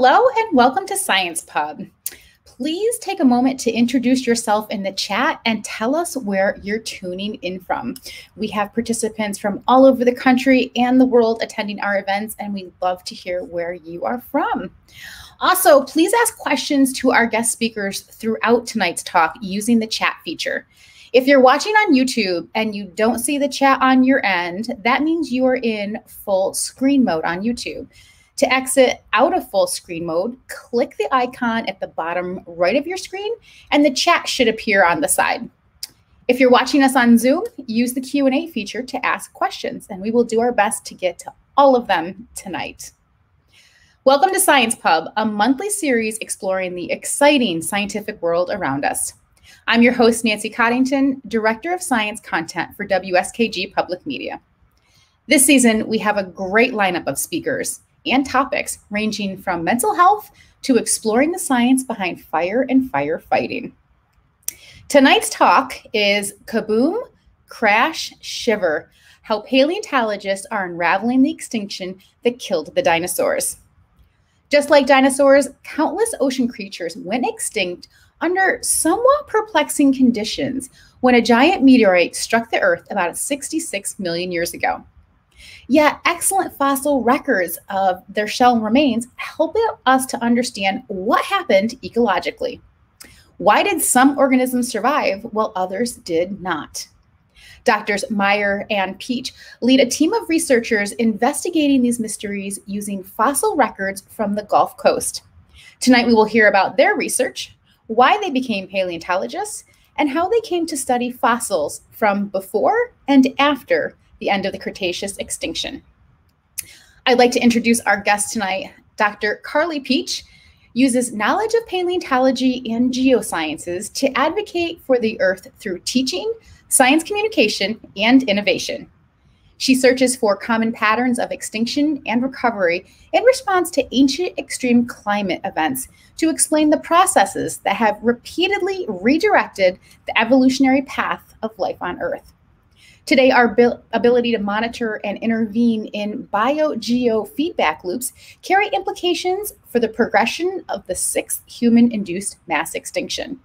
Hello and welcome to Science Pub. Please take a moment to introduce yourself in the chat and tell us where you're tuning in from. We have participants from all over the country and the world attending our events, and we love to hear where you are from. Also, please ask questions to our guest speakers throughout tonight's talk using the chat feature. If you're watching on YouTube and you don't see the chat on your end, that means you are in full screen mode on YouTube. To exit out of full screen mode, click the icon at the bottom right of your screen and the chat should appear on the side. If you're watching us on Zoom, use the Q&A feature to ask questions and we will do our best to get to all of them tonight. Welcome to Science Pub, a monthly series exploring the exciting scientific world around us. I'm your host, Nancy Coddington, Director of Science Content for WSKG Public Media. This season, we have a great lineup of speakers, and topics ranging from mental health to exploring the science behind fire and firefighting. Tonight's talk is Kaboom, Crash, Shiver How Paleontologists Are Unraveling the Extinction That Killed the Dinosaurs. Just like dinosaurs, countless ocean creatures went extinct under somewhat perplexing conditions when a giant meteorite struck the Earth about 66 million years ago. Yet, excellent fossil records of their shell remains help us to understand what happened ecologically. Why did some organisms survive while others did not? Doctors Meyer and Pietsch lead a team of researchers investigating these mysteries using fossil records from the Gulf Coast. Tonight, we will hear about their research, why they became paleontologists, and how they came to study fossils from before and after the end of the Cretaceous extinction. I'd like to introduce our guest tonight, Dr. Carlie Pietsch uses knowledge of paleontology and geosciences to advocate for the Earth through teaching, science communication, and innovation. She searches for common patterns of extinction and recovery in response to ancient extreme climate events to explain the processes that have repeatedly redirected the evolutionary path of life on Earth. Today, our ability to monitor and intervene in bio-geo feedback loops carry implications for the progression of the sixth human-induced mass extinction.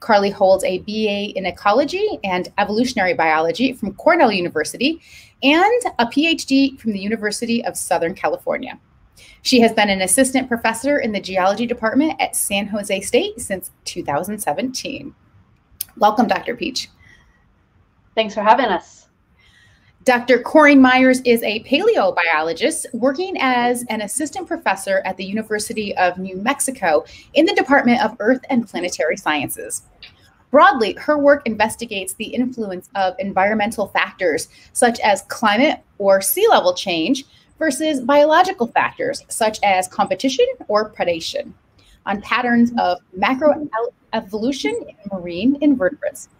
Carlie holds a BA in ecology and evolutionary biology from Cornell University and a PhD from the University of Southern California. She has been an assistant professor in the geology department at San Jose State since 2017. Welcome, Dr. Pietsch. Thanks for having us. Dr. Corinne Myers is a paleobiologist working as an assistant professor at the University of New Mexico in the Department of Earth and Planetary Sciences. Broadly, her work investigates the influence of environmental factors such as climate or sea level change versus biological factors such as competition or predation on patterns of macroevolution in marine invertebrates.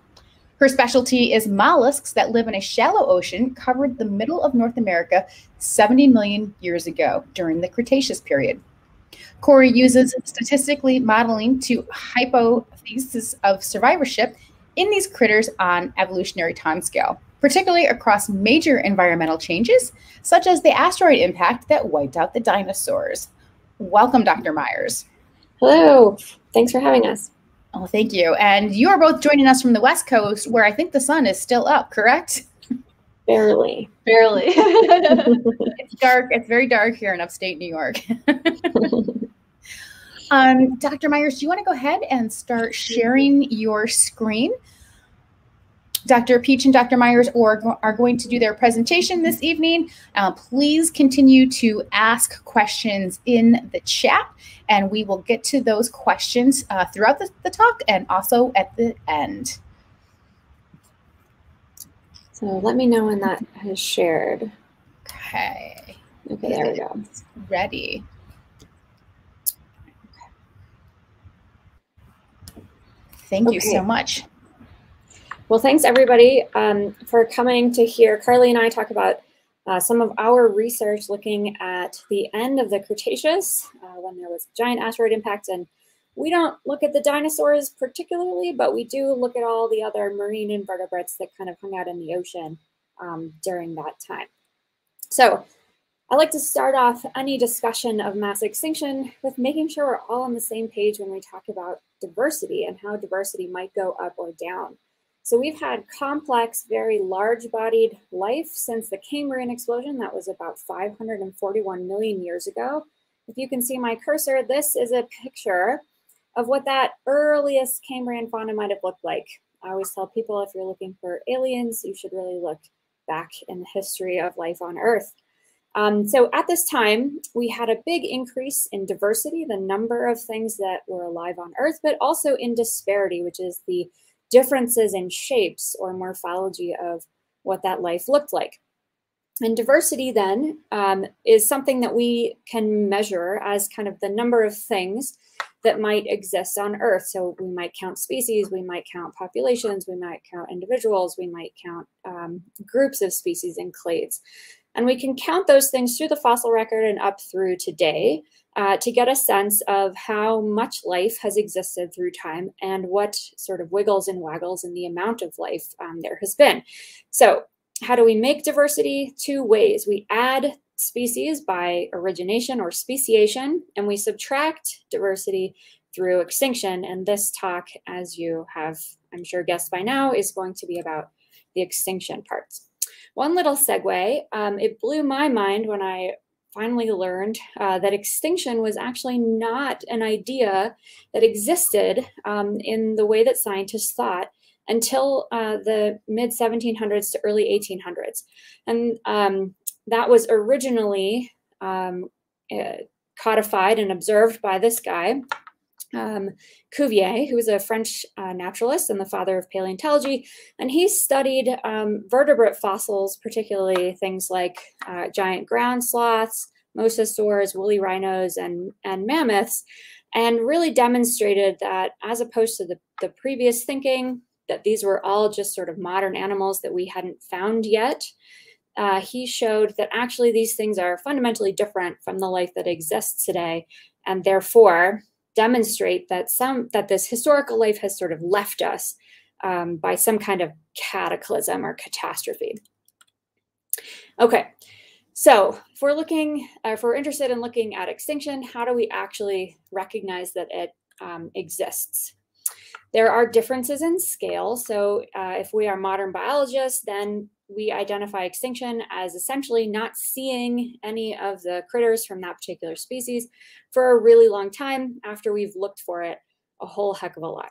Her specialty is mollusks that live in a shallow ocean covered the middle of North America 70 million years ago during the Cretaceous period. Corey uses statistically modeling to hypothesis of survivorship in these critters on evolutionary timescale, particularly across major environmental changes, such as the asteroid impact that wiped out the dinosaurs. Welcome, Dr. Myers. Hello. Thanks for having us. Oh, thank you. And you are both joining us from the West Coast, where I think the sun is still up, correct? Barely. Barely. it's dark. It's very dark here in upstate New York. um, Dr. Myers, do you want to go ahead and start sharing your screen? Dr. Pietsch and Dr. Myers are, are going to do their presentation this evening. Uh, please continue to ask questions in the chat, and we will get to those questions uh, throughout the, the talk and also at the end. So let me know when that has shared. Okay. Okay, there we go. Ready. Thank okay. you so much. Well, thanks everybody um, for coming to hear Carlie and I talk about uh, some of our research looking at the end of the Cretaceous uh, when there was giant asteroid impacts. And we don't look at the dinosaurs particularly, but we do look at all the other marine invertebrates that kind of hung out in the ocean um, during that time. So I like to start off any discussion of mass extinction with making sure we're all on the same page when we talk about diversity and how diversity might go up or down. So we've had complex, very large-bodied life since the Cambrian explosion. That was about 541 million years ago. If you can see my cursor, this is a picture of what that earliest Cambrian fauna might have looked like. I always tell people if you're looking for aliens, you should really look back in the history of life on Earth. Um, so at this time, we had a big increase in diversity, the number of things that were alive on Earth, but also in disparity, which is the differences in shapes or morphology of what that life looked like. And diversity then um, is something that we can measure as kind of the number of things that might exist on Earth. So we might count species, we might count populations, we might count individuals, we might count um, groups of species and clades. And we can count those things through the fossil record and up through today uh, to get a sense of how much life has existed through time and what sort of wiggles and waggles in the amount of life um, there has been. So how do we make diversity? Two ways. We add species by origination or speciation, and we subtract diversity through extinction. And this talk, as you have, I'm sure, guessed by now, is going to be about the extinction parts. One little segue, um, it blew my mind when I finally learned uh, that extinction was actually not an idea that existed um, in the way that scientists thought until uh, the mid 1700s to early 1800s. And um, that was originally um, uh, codified and observed by this guy, um, Cuvier, who was a French uh, naturalist and the father of paleontology, and he studied um, vertebrate fossils, particularly things like uh, giant ground sloths, mosasaurs, woolly rhinos, and, and mammoths, and really demonstrated that as opposed to the, the previous thinking, that these were all just sort of modern animals that we hadn't found yet, uh, he showed that actually these things are fundamentally different from the life that exists today, and therefore demonstrate that some that this historical life has sort of left us um, by some kind of cataclysm or catastrophe. Okay, so if we're looking, uh, if we're interested in looking at extinction, how do we actually recognize that it um, exists? There are differences in scale. So uh, if we are modern biologists, then we identify extinction as essentially not seeing any of the critters from that particular species for a really long time after we've looked for it a whole heck of a lot.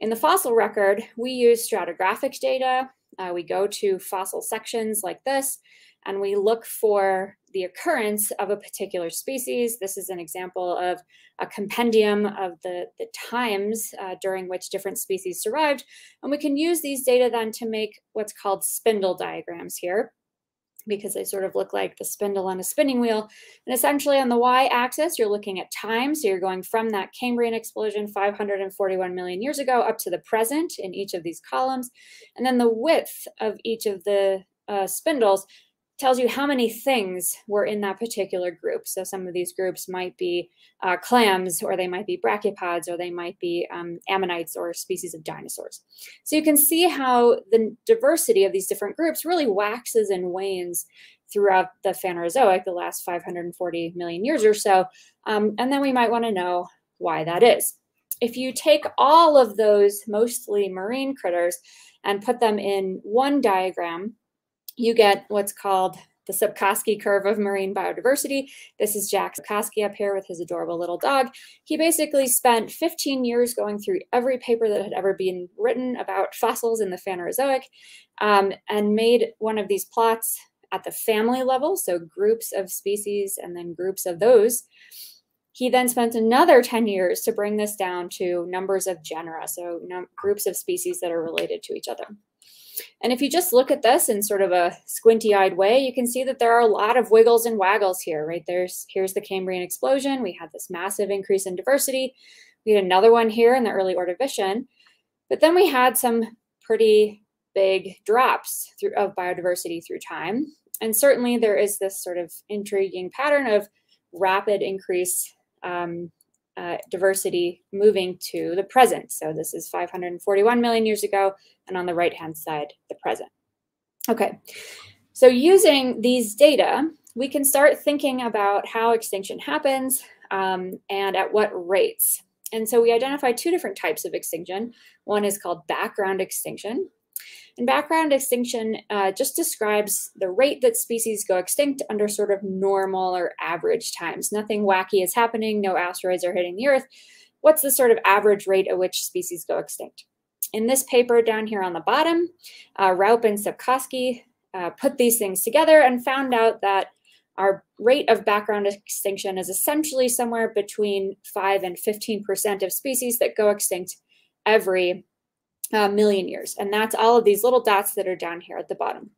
In the fossil record, we use stratigraphic data. Uh, we go to fossil sections like this, and we look for the occurrence of a particular species. This is an example of a compendium of the, the times uh, during which different species survived. And we can use these data then to make what's called spindle diagrams here because they sort of look like the spindle on a spinning wheel. And essentially on the y-axis, you're looking at time. So you're going from that Cambrian explosion 541 million years ago up to the present in each of these columns. And then the width of each of the uh, spindles tells you how many things were in that particular group. So some of these groups might be uh, clams, or they might be brachiopods, or they might be um, ammonites or species of dinosaurs. So you can see how the diversity of these different groups really waxes and wanes throughout the Phanerozoic, the last 540 million years or so. Um, and then we might want to know why that is. If you take all of those mostly marine critters and put them in one diagram, you get what's called the Sepkoski curve of marine biodiversity. This is Jack Sepkoski up here with his adorable little dog. He basically spent 15 years going through every paper that had ever been written about fossils in the Phanerozoic um, and made one of these plots at the family level, so groups of species and then groups of those. He then spent another 10 years to bring this down to numbers of genera, so groups of species that are related to each other. And if you just look at this in sort of a squinty eyed way, you can see that there are a lot of wiggles and waggles here, right? There's here's the Cambrian explosion. We had this massive increase in diversity. We had another one here in the early Ordovician, but then we had some pretty big drops through, of biodiversity through time. And certainly there is this sort of intriguing pattern of rapid increase um, uh, diversity moving to the present. So this is 541 million years ago, and on the right-hand side, the present. Okay, so using these data, we can start thinking about how extinction happens um, and at what rates. And so we identify two different types of extinction. One is called background extinction. And background extinction uh, just describes the rate that species go extinct under sort of normal or average times. Nothing wacky is happening, no asteroids are hitting the Earth. What's the sort of average rate at which species go extinct? In this paper down here on the bottom, uh, Raup and Sepkoski uh, put these things together and found out that our rate of background extinction is essentially somewhere between 5 and 15% of species that go extinct every uh, million years. And that's all of these little dots that are down here at the bottom.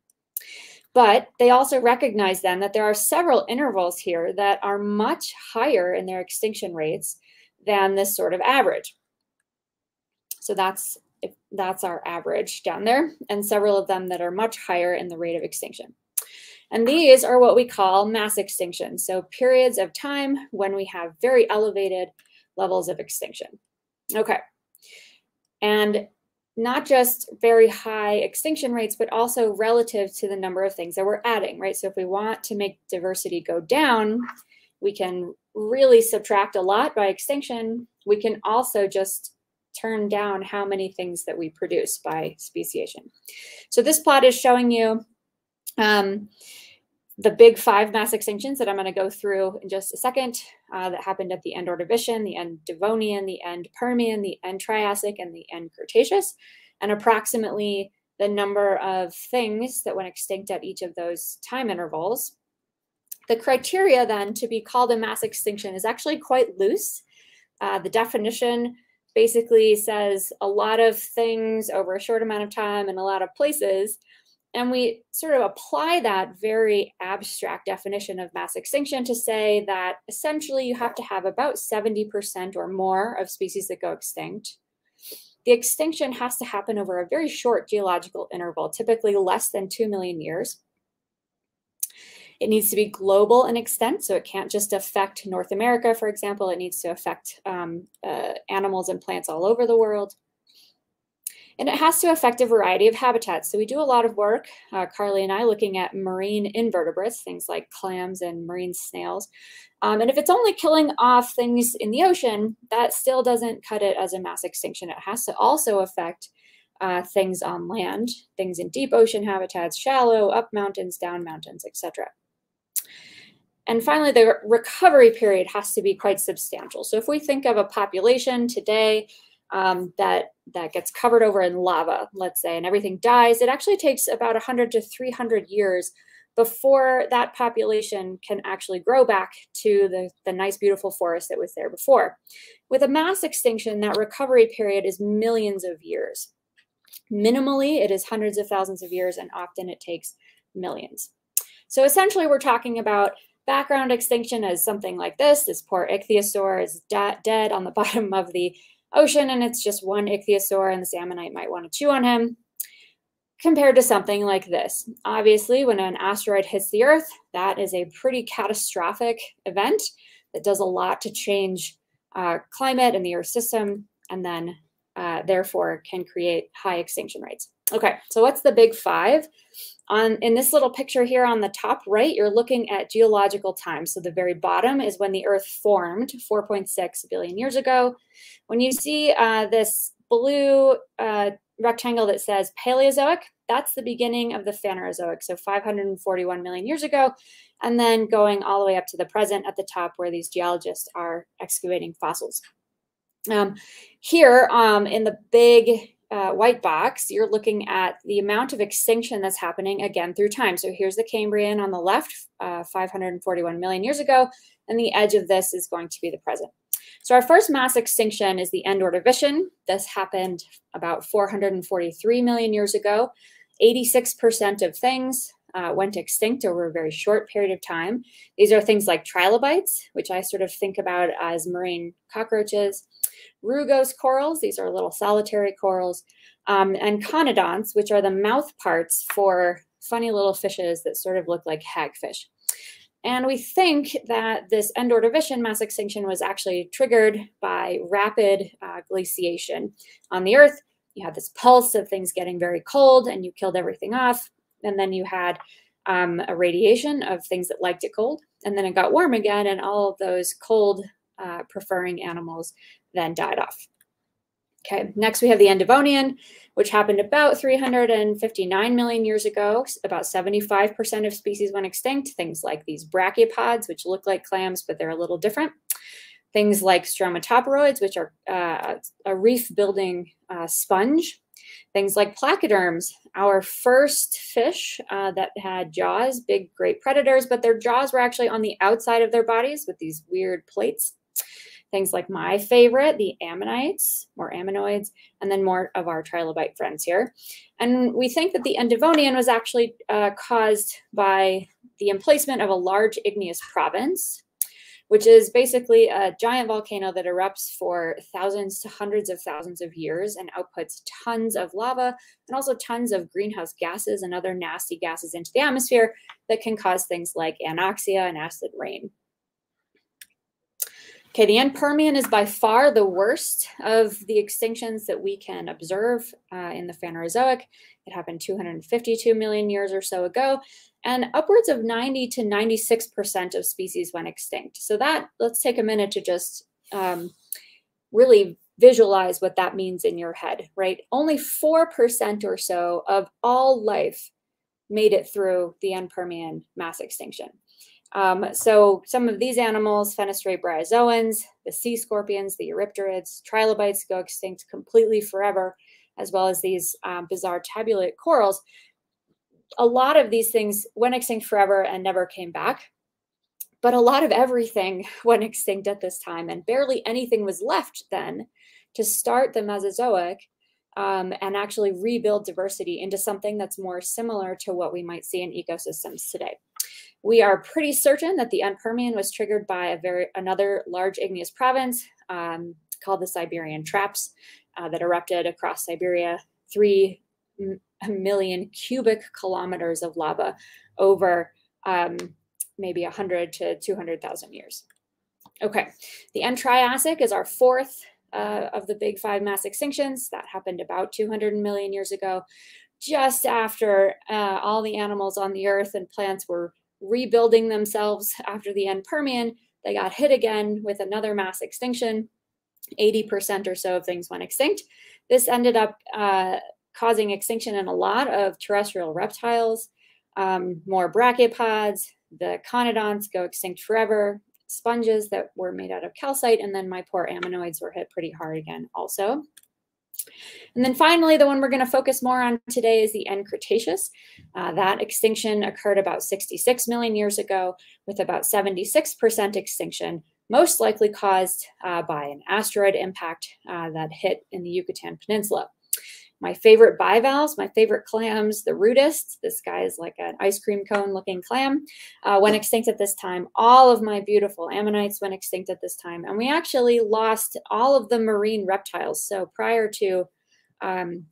But they also recognize then that there are several intervals here that are much higher in their extinction rates than this sort of average. So that's that's our average down there, and several of them that are much higher in the rate of extinction. And these are what we call mass extinction. So periods of time when we have very elevated levels of extinction. Okay. And not just very high extinction rates, but also relative to the number of things that we're adding, right? So if we want to make diversity go down, we can really subtract a lot by extinction. We can also just turn down how many things that we produce by speciation. So this plot is showing you um, the big five mass extinctions that I'm going to go through in just a second uh, that happened at the end Ordovician, the end Devonian, the end Permian, the end Triassic, and the end Cretaceous, and approximately the number of things that went extinct at each of those time intervals. The criteria then to be called a mass extinction is actually quite loose. Uh, the definition basically says a lot of things over a short amount of time in a lot of places. And we sort of apply that very abstract definition of mass extinction to say that essentially you have to have about 70% or more of species that go extinct. The extinction has to happen over a very short geological interval, typically less than 2 million years. It needs to be global in extent, so it can't just affect North America, for example. It needs to affect um, uh, animals and plants all over the world. And it has to affect a variety of habitats. So we do a lot of work, uh, Carlie and I, looking at marine invertebrates, things like clams and marine snails. Um, and if it's only killing off things in the ocean, that still doesn't cut it as a mass extinction. It has to also affect uh, things on land, things in deep ocean habitats, shallow, up mountains, down mountains, etc. And finally, the recovery period has to be quite substantial. So if we think of a population today um, that, that gets covered over in lava, let's say, and everything dies, it actually takes about 100 to 300 years before that population can actually grow back to the, the nice, beautiful forest that was there before. With a mass extinction, that recovery period is millions of years. Minimally, it is hundreds of thousands of years, and often it takes millions. So essentially, we're talking about background extinction as something like this. This poor ichthyosaur is dead on the bottom of the ocean, and it's just one ichthyosaur, and the ammonite might want to chew on him. Compared to something like this. Obviously, when an asteroid hits the Earth, that is a pretty catastrophic event that does a lot to change uh, climate and the Earth system, and then uh, therefore can create high extinction rates. Okay, so what's the big five? On in this little picture here on the top right, you're looking at geological time. So the very bottom is when the Earth formed 4.6 billion years ago. When you see uh, this blue uh, rectangle that says Paleozoic, that's the beginning of the Phanerozoic, so 541 million years ago, and then going all the way up to the present at the top where these geologists are excavating fossils. Um, here um, in the big uh, white box, you're looking at the amount of extinction that's happening again through time. So here's the Cambrian on the left, uh, 541 million years ago, and the edge of this is going to be the present. So our first mass extinction is the end Ordovician. This happened about 443 million years ago. 86% of things uh, went extinct over a very short period of time. These are things like trilobites, which I sort of think about as marine cockroaches, rugose corals, these are little solitary corals, um, and conodonts, which are the mouth parts for funny little fishes that sort of look like hagfish. And we think that this end Ordovician mass extinction was actually triggered by rapid uh, glaciation on the Earth. You had this pulse of things getting very cold and you killed everything off. And then you had um, a radiation of things that liked it cold, and then it got warm again, and all of those cold uh, preferring animals then died off. Okay, next we have the Devonian, which happened about 359 million years ago. About 75% of species went extinct. Things like these brachiopods, which look like clams, but they're a little different. Things like stromatoporoids, which are uh, a reef-building uh, sponge. Things like placoderms, our first fish uh, that had jaws, big, great predators, but their jaws were actually on the outside of their bodies with these weird plates. Things like my favorite, the ammonites, more ammonoids, and then more of our trilobite friends here. And we think that the Devonian was actually uh, caused by the emplacement of a large igneous province, which is basically a giant volcano that erupts for thousands to hundreds of thousands of years and outputs tons of lava and also tons of greenhouse gases and other nasty gases into the atmosphere that can cause things like anoxia and acid rain. Okay, the end Permian is by far the worst of the extinctions that we can observe uh, in the Phanerozoic. It happened 252 million years or so ago, and upwards of 90 to 96% of species went extinct. So that, let's take a minute to just um, really visualize what that means in your head, right? Only 4% or so of all life made it through the end Permian mass extinction. Um, so some of these animals, fenestrate bryozoans, the sea scorpions, the eurypterids, trilobites go extinct completely forever, as well as these um, bizarre tabulate corals. A lot of these things went extinct forever and never came back. But a lot of everything went extinct at this time, and barely anything was left then to start the Mesozoic um, and actually rebuild diversity into something that's more similar to what we might see in ecosystems today. We are pretty certain that the end Permian was triggered by a very another large igneous province um, called the Siberian Traps uh, that erupted across Siberia, three million cubic kilometers of lava over um, maybe 100 to 200,000 years. Okay, the end Triassic is our fourth uh, of the big five mass extinctions. That happened about 200 million years ago, just after uh, all the animals on the earth and plants were rebuilding themselves after the end Permian. They got hit again with another mass extinction. 80% or so of things went extinct. This ended up uh, causing extinction in a lot of terrestrial reptiles, um, more brachiopods, the conodonts go extinct forever, sponges that were made out of calcite, and then my poor ammonoids were hit pretty hard again also. And then finally, the one we're going to focus more on today is the end Cretaceous. Uh, that extinction occurred about 66 million years ago, with about 76% extinction, most likely caused uh, by an asteroid impact uh, that hit in the Yucatan Peninsula. My favorite bivalves, my favorite clams, the rudist, this guy is like an ice cream cone looking clam, uh, went extinct at this time. All of my beautiful ammonites went extinct at this time. And we actually lost all of the marine reptiles. So prior to um,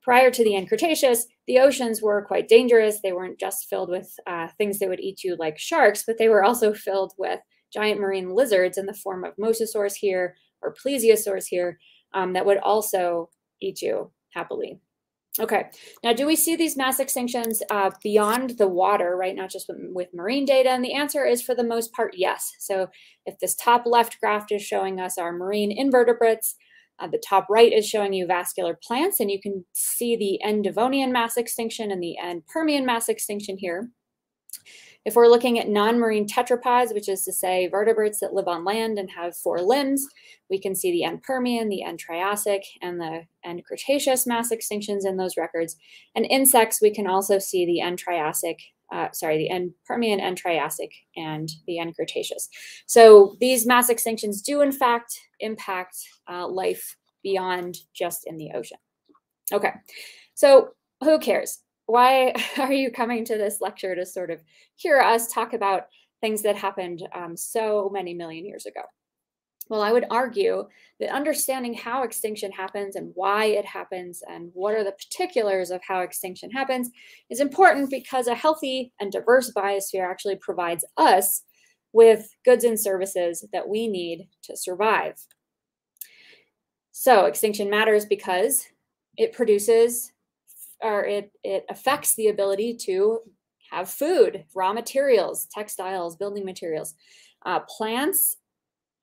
prior to the end Cretaceous, the oceans were quite dangerous. They weren't just filled with uh, things that would eat you like sharks, but they were also filled with giant marine lizards in the form of mosasaurs here or plesiosaurs here um, that would also eat you happily. Okay, now do we see these mass extinctions uh, beyond the water, right? Not just with, marine data? And the answer is for the most part, yes. So if this top left graph is showing us our marine invertebrates, uh, the top right is showing you vascular plants, and you can see the end Devonian mass extinction and the end Permian mass extinction here. If we're looking at non-marine tetrapods, which is to say vertebrates that live on land and have four limbs, we can see the end Permian, the end Triassic, and the end Cretaceous mass extinctions in those records. And insects, we can also see the end Triassic, uh, sorry, the end Permian, end Triassic, and the end Cretaceous. So these mass extinctions do in fact impact uh, life beyond just in the ocean. Okay, so who cares? Why are you coming to this lecture to sort of hear us talk about things that happened um, so many million years ago? Well, I would argue that understanding how extinction happens and why it happens and what are the particulars of how extinction happens is important because a healthy and diverse biosphere actually provides us with goods and services that we need to survive. So, extinction matters because it produces or it, it affects the ability to have food, raw materials, textiles, building materials. Uh, plants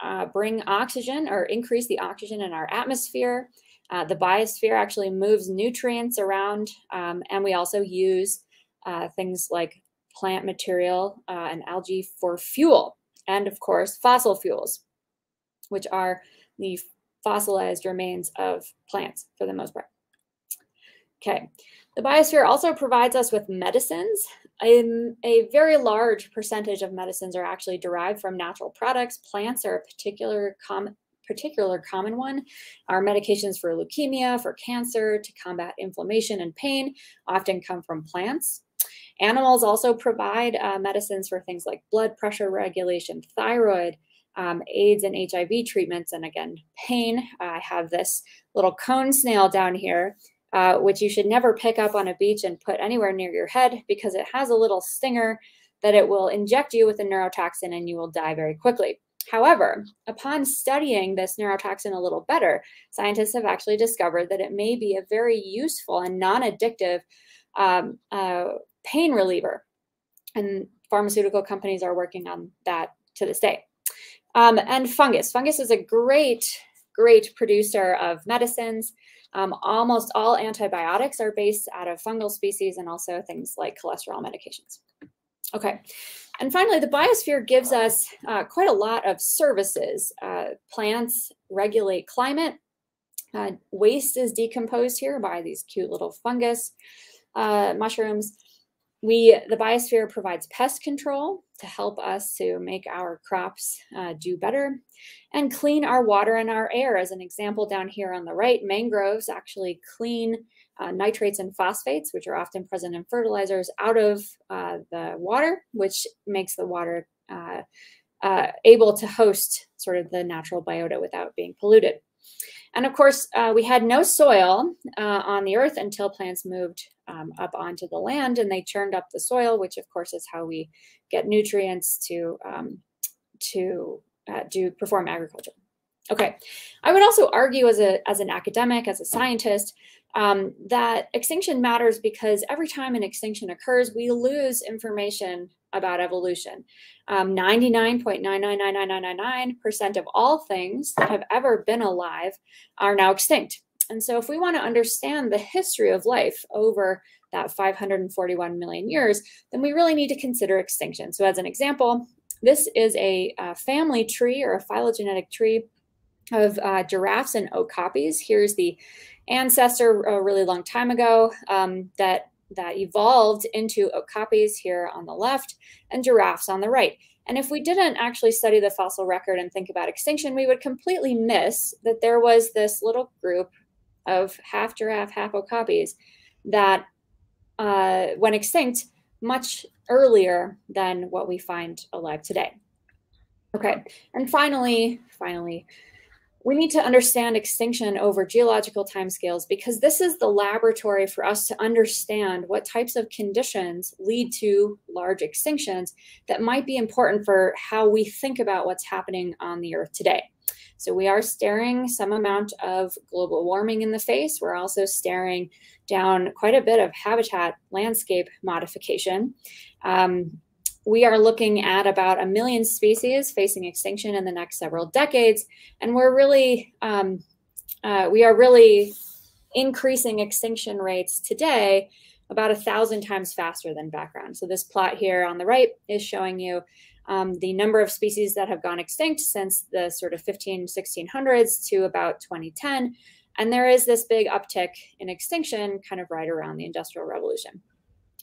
uh, bring oxygen or increase the oxygen in our atmosphere. Uh, the biosphere actually moves nutrients around, um, and we also use uh, things like plant material uh, and algae for fuel, and of course, fossil fuels, which are the fossilized remains of plants for the most part. Okay, the biosphere also provides us with medicines. A very large percentage of medicines are actually derived from natural products. Plants are a particular com particular common one. Our medications for leukemia, for cancer, to combat inflammation and pain often come from plants. Animals also provide uh, medicines for things like blood pressure regulation, thyroid, um, AIDS and HIV treatments, and again, pain. I have this little cone snail down here uh, which you should never pick up on a beach and put anywhere near your head because it has a little stinger that it will inject you with a neurotoxin and you will die very quickly. However, upon studying this neurotoxin a little better, scientists have actually discovered that it may be a very useful and non addictive um, uh, pain reliever. And pharmaceutical companies are working on that to this day. Um, and fungus. Fungus is a great, great producer of medicines. Um, almost all antibiotics are based out of fungal species and also things like cholesterol medications. Okay, and finally, the biosphere gives us uh, quite a lot of services. Uh, plants regulate climate. Uh, waste is decomposed here by these cute little fungus uh, mushrooms. We, the biosphere provides pest control to help us to make our crops uh, do better and clean our water and our air. As an example down here on the right, mangroves actually clean uh, nitrates and phosphates, which are often present in fertilizers, out of uh, the water, which makes the water uh, uh, able to host sort of the natural biota without being polluted. And of course, uh, we had no soil on the earth until plants moved um, up onto the land and they churned up the soil, which of course is how we get nutrients to, um, to uh, do perform agriculture. Okay, I would also argue as, a, as an academic, as a scientist, um, that extinction matters because every time an extinction occurs, we lose information about evolution. 99.999999% um, of all things that have ever been alive are now extinct. And so, if we want to understand the history of life over that 541 million years, then we really need to consider extinction. So, as an example, this is a, a family tree or a phylogenetic tree of uh, giraffes and okapis. Here's the ancestor a really long time ago um, that that evolved into okapis here on the left and giraffes on the right. And if we didn't actually study the fossil record and think about extinction, we would completely miss that there was this little group of half giraffe, half okapis that uh, went extinct much earlier than what we find alive today. Okay, and finally, finally, we need to understand extinction over geological timescales because this is the laboratory for us to understand what types of conditions lead to large extinctions that might be important for how we think about what's happening on the Earth today. So we are staring some amount of global warming in the face. We're also staring down quite a bit of habitat landscape modification. Um, we are looking at about a million species facing extinction in the next several decades, and we're really um, uh, we are really increasing extinction rates today about a thousand times faster than background. So this plot here on the right is showing you um, the number of species that have gone extinct since the sort of 15, 1600s to about 2010. And there is this big uptick in extinction kind of right around the Industrial Revolution.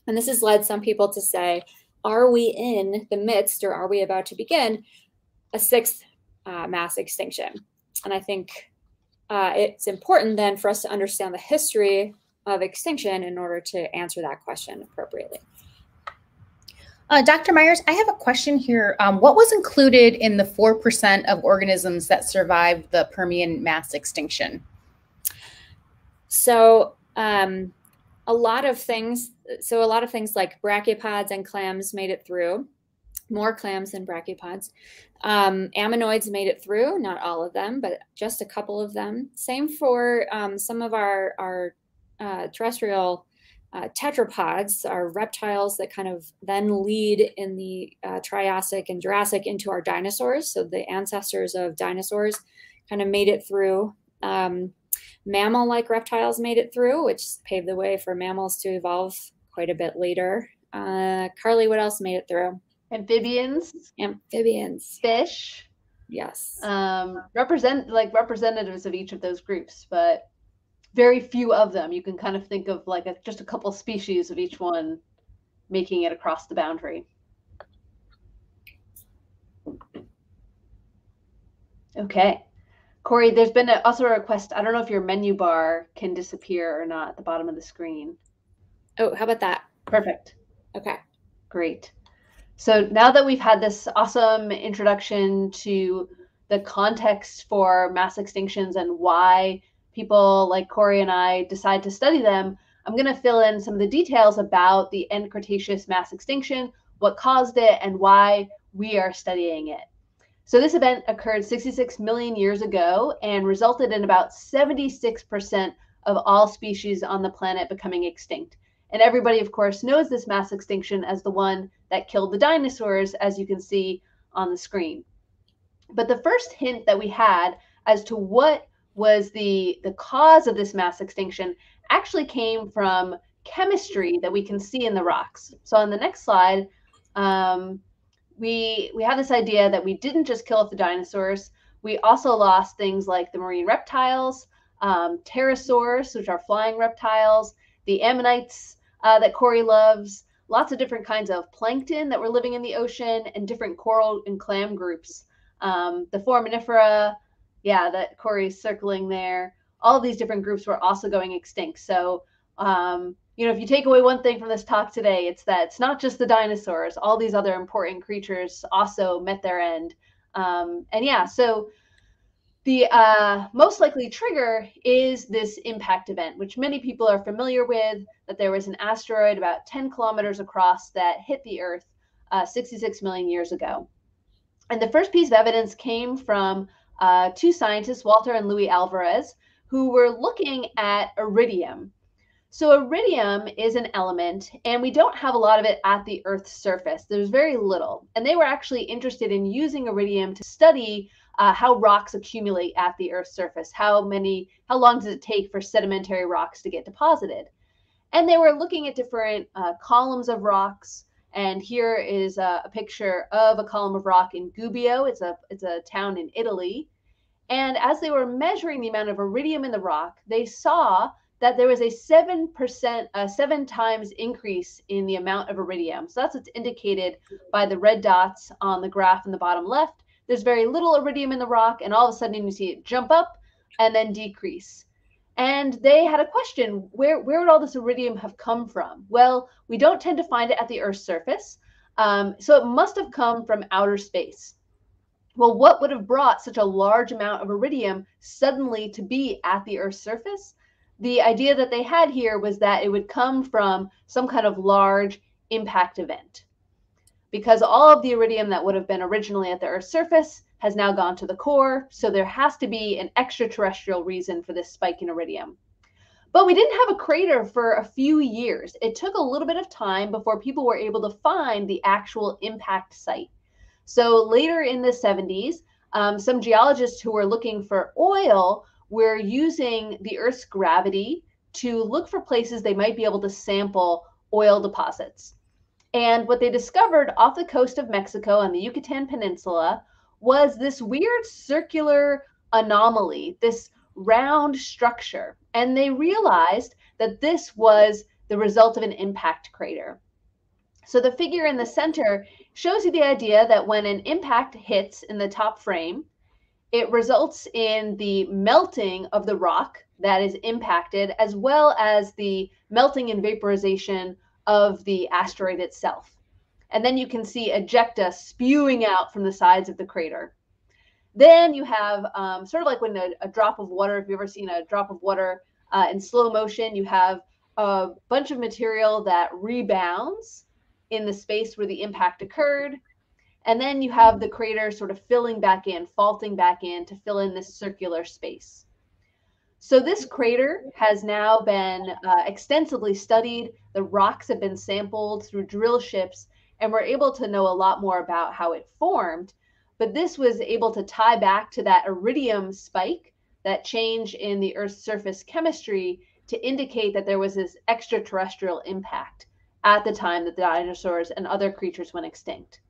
And this has led some people to say, are we in the midst or are we about to begin a sixth uh, mass extinction? And I think uh, it's important then for us to understand the history of extinction in order to answer that question appropriately. Uh, Dr. Myers, I have a question here. Um, what was included in the 4% of organisms that survived the Permian mass extinction? So, um, a lot of things so a lot of things like brachiopods and clams made it through more clams than brachiopods um, ammonoids made it through not all of them but just a couple of them same for um, some of our our uh, terrestrial uh, tetrapods are reptiles that kind of then lead in the uh, Triassic and Jurassic into our dinosaurs. So the ancestors of dinosaurs kind of made it through. Um, mammal like reptiles made it through, which paved the way for mammals to evolve quite a bit later. Uh, Carlie, what else made it through? Amphibians. Amphibians. Fish. Yes. Um, represent like representatives of each of those groups, but very few of them. You can kind of think of like a, just a couple species of each one making it across the boundary. Okay. Corey, there's been a, also a request. I don't know if your menu bar can disappear or not at the bottom of the screen. Oh, how about that? Perfect. Okay. Great. So now that we've had this awesome introduction to the context for mass extinctions and why people like Corey and I decide to study them, I'm going to fill in some of the details about the end Cretaceous mass extinction, what caused it, and why we are studying it. So this event occurred 66 million years ago and resulted in about 76% of all species on the planet becoming extinct. And everybody, of course, knows this mass extinction as the one that killed the dinosaurs, as you can see on the screen. But the first hint that we had as to what was the, the cause of this mass extinction actually came from chemistry that we can see in the rocks. So on the next slide, um, we we have this idea that we didn't just kill off the dinosaurs. We also lost things like the marine reptiles, um, pterosaurs, which are flying reptiles, the ammonites uh, that Corey loves, lots of different kinds of plankton that were living in the ocean, and different coral and clam groups. Um, the foraminifera, yeah, that Corey's circling there. All of these different groups were also going extinct. So um, you know, if you take away one thing from this talk today, it's that it's not just the dinosaurs, all these other important creatures also met their end. Um, and yeah, so the uh, most likely trigger is this impact event, which many people are familiar with, that there was an asteroid about 10 kilometers across that hit the Earth uh, 66 million years ago. And the first piece of evidence came from uh, two scientists, Walter and Louis Alvarez, who were looking at iridium. So iridium is an element, and we don't have a lot of it at the Earth's surface. There's very little. And they were actually interested in using iridium to study uh, how rocks accumulate at the Earth's surface. How many, how long does it take for sedimentary rocks to get deposited? And they were looking at different uh, columns of rocks. And here is a, a picture of a column of rock in Gubbio. It's a it's a town in Italy. And as they were measuring the amount of iridium in the rock, they saw that there was a 7%, uh, seven times increase in the amount of iridium. So that's what's indicated by the red dots on the graph in the bottom left. There's very little iridium in the rock, and all of a sudden you see it jump up and then decrease. And they had a question where, where would all this iridium have come from? Well, we don't tend to find it at the Earth's surface. Um, so it must have come from outer space. Well, what would have brought such a large amount of iridium suddenly to be at the Earth's surface? the idea that they had here was that it would come from some kind of large impact event. Because all of the iridium that would have been originally at the Earth's surface has now gone to the core, so there has to be an extraterrestrial reason for this spike in iridium. But we didn't have a crater for a few years. It took a little bit of time before people were able to find the actual impact site. So later in the 70s, um, some geologists who were looking for oil we're using the Earth's gravity to look for places they might be able to sample oil deposits. And what they discovered off the coast of Mexico on the Yucatan Peninsula was this weird circular anomaly, this round structure. And they realized that this was the result of an impact crater. So the figure in the center shows you the idea that when an impact hits in the top frame, it results in the melting of the rock that is impacted, as well as the melting and vaporization of the asteroid itself. And then you can see ejecta spewing out from the sides of the crater. Then you have um, sort of like when a, a, drop of water, if you've ever seen a drop of water uh, in slow motion, you have a bunch of material that rebounds in the space where the impact occurred. And then you have the crater sort of filling back in, faulting back in to fill in this circular space. So this crater has now been uh, extensively studied. The rocks have been sampled through drill ships, and we're able to know a lot more about how it formed. But this was able to tie back to that iridium spike, that change in the Earth's surface chemistry, to indicate that there was this extraterrestrial impact at the time that the dinosaurs and other creatures went extinct.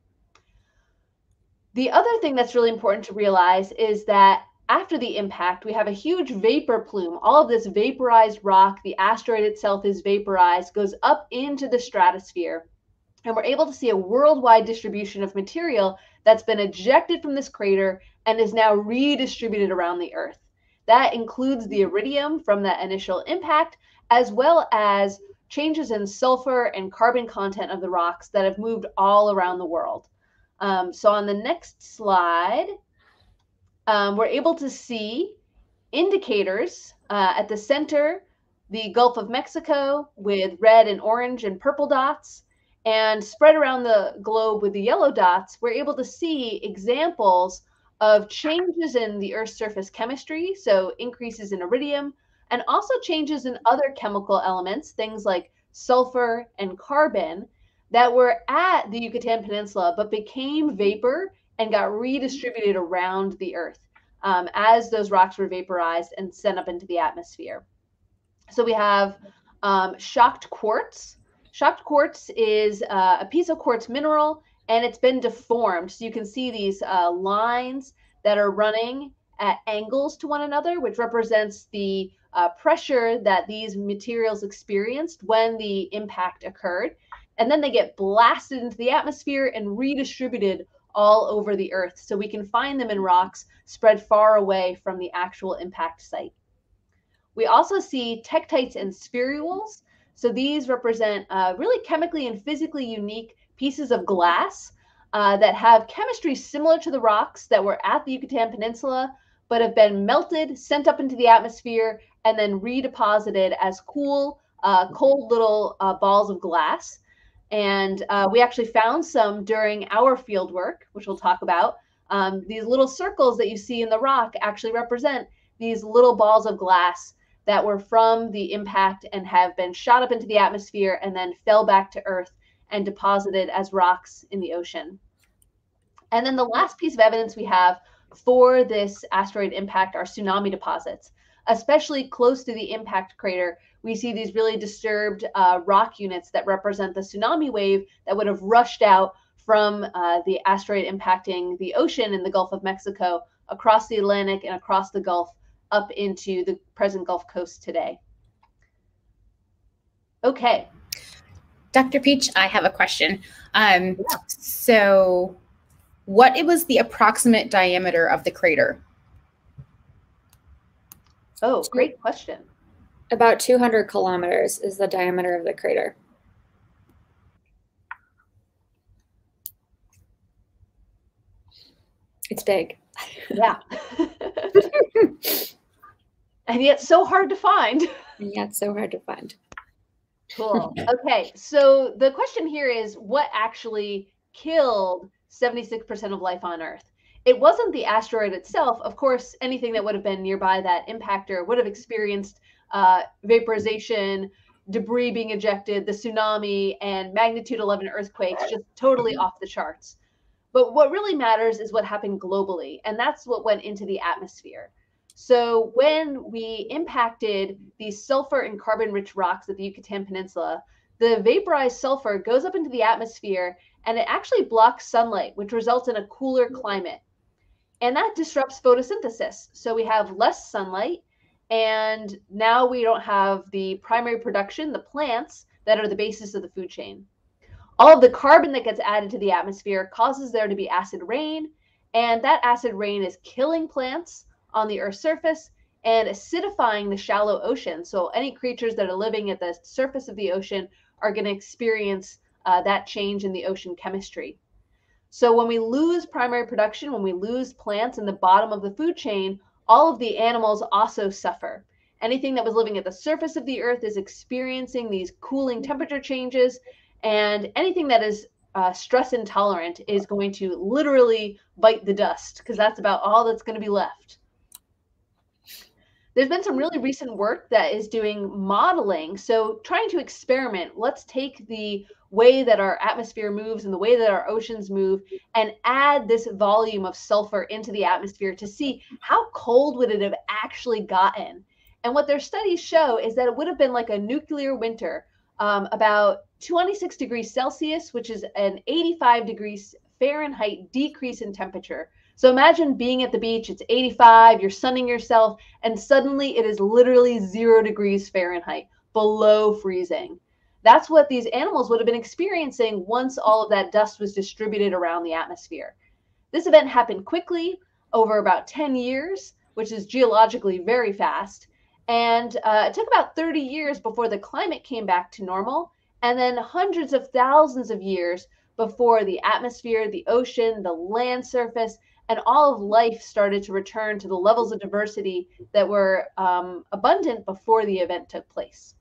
The other thing that's really important to realize is that after the impact, we have a huge vapor plume. All of this vaporized rock, the asteroid itself is vaporized, goes up into the stratosphere. And we're able to see a worldwide distribution of material that's been ejected from this crater and is now redistributed around the Earth. That includes the iridium from that initial impact, as well as changes in sulfur and carbon content of the rocks that have moved all around the world. Um, so on the next slide, um, we're able to see indicators uh, at the center, the Gulf of Mexico with red and orange and purple dots, and spread around the globe with the yellow dots, we're able to see examples of changes in the Earth's surface chemistry, so increases in iridium, and also changes in other chemical elements, things like sulfur and carbon, that were at the Yucatan Peninsula but became vapor and got redistributed around the Earth um, as those rocks were vaporized and sent up into the atmosphere. So we have um, shocked quartz. Shocked quartz is uh, a piece of quartz mineral and it's been deformed. So you can see these uh, lines that are running at angles to one another, which represents the uh, pressure that these materials experienced when the impact occurred and then they get blasted into the atmosphere and redistributed all over the earth. So we can find them in rocks spread far away from the actual impact site. We also see tektites and spherules. So these represent uh, really chemically and physically unique pieces of glass uh, that have chemistry similar to the rocks that were at the Yucatan Peninsula, but have been melted, sent up into the atmosphere, and then redeposited as cool, uh, cold little uh, balls of glass. And uh, we actually found some during our field work, which we'll talk about. Um, these little circles that you see in the rock actually represent these little balls of glass that were from the impact and have been shot up into the atmosphere and then fell back to Earth and deposited as rocks in the ocean. And then the last piece of evidence we have for this asteroid impact are tsunami deposits, especially close to the impact crater we see these really disturbed uh, rock units that represent the tsunami wave that would have rushed out from uh, the asteroid impacting the ocean in the Gulf of Mexico across the Atlantic and across the Gulf up into the present Gulf Coast today. Okay. Dr. Pietsch, I have a question. Um, yeah. So, what it was the approximate diameter of the crater? Oh, great question. About 200 kilometers is the diameter of the crater. It's big. Yeah. and yet so hard to find. And yet so hard to find. Cool. Okay. So the question here is what actually killed 76% of life on Earth? It wasn't the asteroid itself. Of course, anything that would have been nearby that impactor would have experienced uh, vaporization, debris being ejected, the tsunami, and magnitude 11 earthquakes just totally off the charts. But what really matters is what happened globally, and that's what went into the atmosphere. So when we impacted these sulfur and carbon rich rocks at the Yucatan Peninsula, the vaporized sulfur goes up into the atmosphere and it actually blocks sunlight, which results in a cooler climate. And that disrupts photosynthesis. So we have less sunlight and now we don't have the primary production, the plants that are the basis of the food chain. All of the carbon that gets added to the atmosphere causes there to be acid rain, and that acid rain is killing plants on the Earth's surface and acidifying the shallow ocean. So, any creatures that are living at the surface of the ocean are going to experience uh, that change in the ocean chemistry. So, when we lose primary production, when we lose plants in the bottom of the food chain, all of the animals also suffer. Anything that was living at the surface of the earth is experiencing these cooling temperature changes, and anything that is uh, stress intolerant is going to literally bite the dust because that's about all that's going to be left. There's been some really recent work that is doing modeling. So, trying to experiment, let's take the way that our atmosphere moves and the way that our oceans move and add this volume of sulfur into the atmosphere to see how cold would it have actually gotten. And what their studies show is that it would have been like a nuclear winter, um, about 26 degrees Celsius, which is an 85 degrees Fahrenheit decrease in temperature. So imagine being at the beach, it's 85, you're sunning yourself, and suddenly it is literally zero degrees Fahrenheit, below freezing. That's what these animals would have been experiencing once all of that dust was distributed around the atmosphere. This event happened quickly over about 10 years, which is geologically very fast. And uh, it took about 30 years before the climate came back to normal, and then hundreds of thousands of years before the atmosphere, the ocean, the land surface, and all of life started to return to the levels of diversity that were um, abundant before the event took place.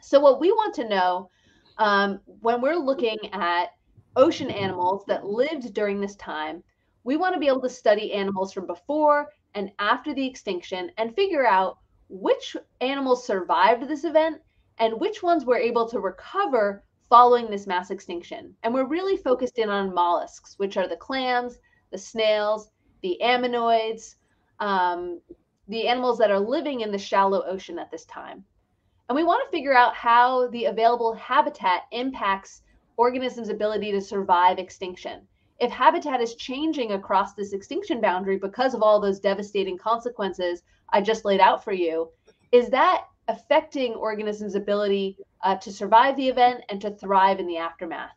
So, what we want to know um, when we're looking at ocean animals that lived during this time, we want to be able to study animals from before and after the extinction and figure out which animals survived this event and which ones were able to recover following this mass extinction. And we're really focused in on mollusks, which are the clams, the snails, the ammonoids, um, the animals that are living in the shallow ocean at this time. And we want to figure out how the available habitat impacts organisms' ability to survive extinction. If habitat is changing across this extinction boundary because of all those devastating consequences I just laid out for you, is that affecting organisms' ability uh, to survive the event and to thrive in the aftermath?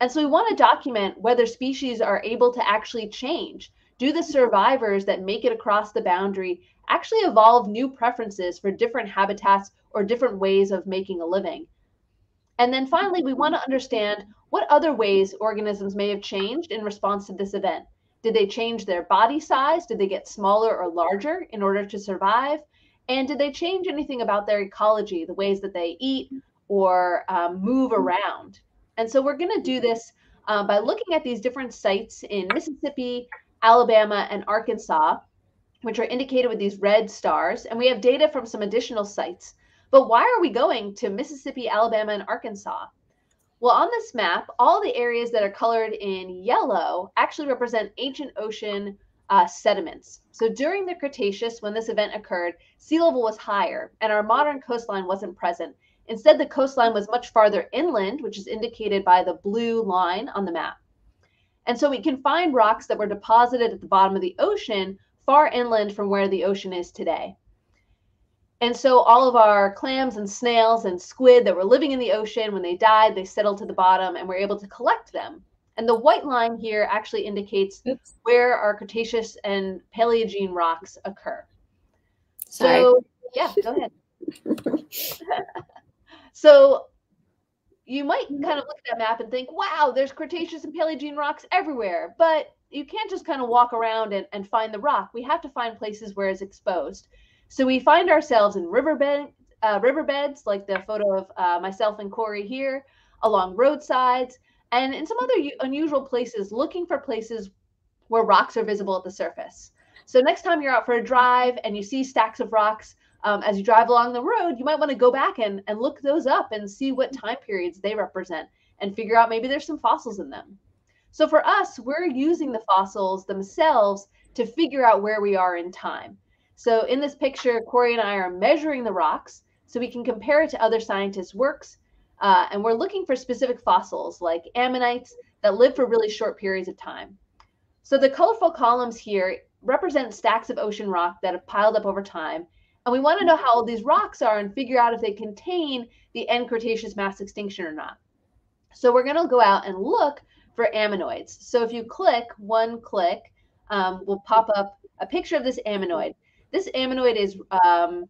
And so we want to document whether species are able to actually change. Do the survivors that make it across the boundary actually evolve new preferences for different habitats or different ways of making a living? And then finally, we want to understand what other ways organisms may have changed in response to this event. Did they change their body size? Did they get smaller or larger in order to survive? And did they change anything about their ecology, the ways that they eat or um, move around? And so we're going to do this uh, by looking at these different sites in Mississippi, Alabama, and Arkansas, which are indicated with these red stars. And we have data from some additional sites. But why are we going to Mississippi, Alabama, and Arkansas? Well, on this map, all the areas that are colored in yellow actually represent ancient ocean uh, sediments. So during the Cretaceous, when this event occurred, sea level was higher and our modern coastline wasn't present. Instead, the coastline was much farther inland, which is indicated by the blue line on the map. And so we can find rocks that were deposited at the bottom of the ocean far inland from where the ocean is today. And so all of our clams and snails and squid that were living in the ocean, when they died, they settled to the bottom and we're able to collect them. And the white line here actually indicates Oops. where our Cretaceous and Paleogene rocks occur. Sorry. So, yeah, go ahead. So you might kind of look at that map and think, wow, there's Cretaceous and Paleogene rocks everywhere. But you can't just kind of walk around and, and find the rock. We have to find places where it's exposed. So we find ourselves in riverbed, uh, riverbeds, like the photo of uh, myself and Corey here, along roadsides, and in some other unusual places, looking for places where rocks are visible at the surface. So next time you're out for a drive and you see stacks of rocks, um, as you drive along the road, you might want to go back and, and look those up and see what time periods they represent and figure out maybe there's some fossils in them. So for us, we're using the fossils themselves to figure out where we are in time. So in this picture, Corey and I are measuring the rocks so we can compare it to other scientists' works. Uh, and we're looking for specific fossils like ammonites that live for really short periods of time. So the colorful columns here represent stacks of ocean rock that have piled up over time and we want to know how old these rocks are and figure out if they contain the end Cretaceous mass extinction or not. So we're going to go out and look for ammonoids. So if you click one click, um, will pop up a picture of this ammonoid. This ammonoid is um,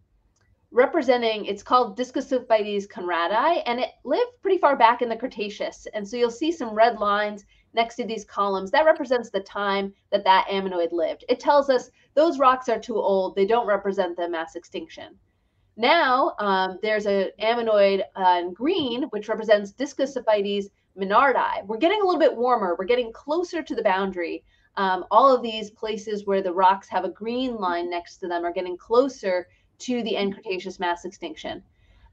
representing, it's called Discoscaphites conradii, and it lived pretty far back in the Cretaceous. And so you'll see some red lines next to these columns. That represents the time that that ammonoid lived. It tells us those rocks are too old. They don't represent the mass extinction. Now um, there's an ammonoid uh, in green, which represents Discoscaphites minardi. We're getting a little bit warmer. We're getting closer to the boundary. um, all of these places where the rocks have a green line next to them are getting closer to the end Cretaceous mass extinction.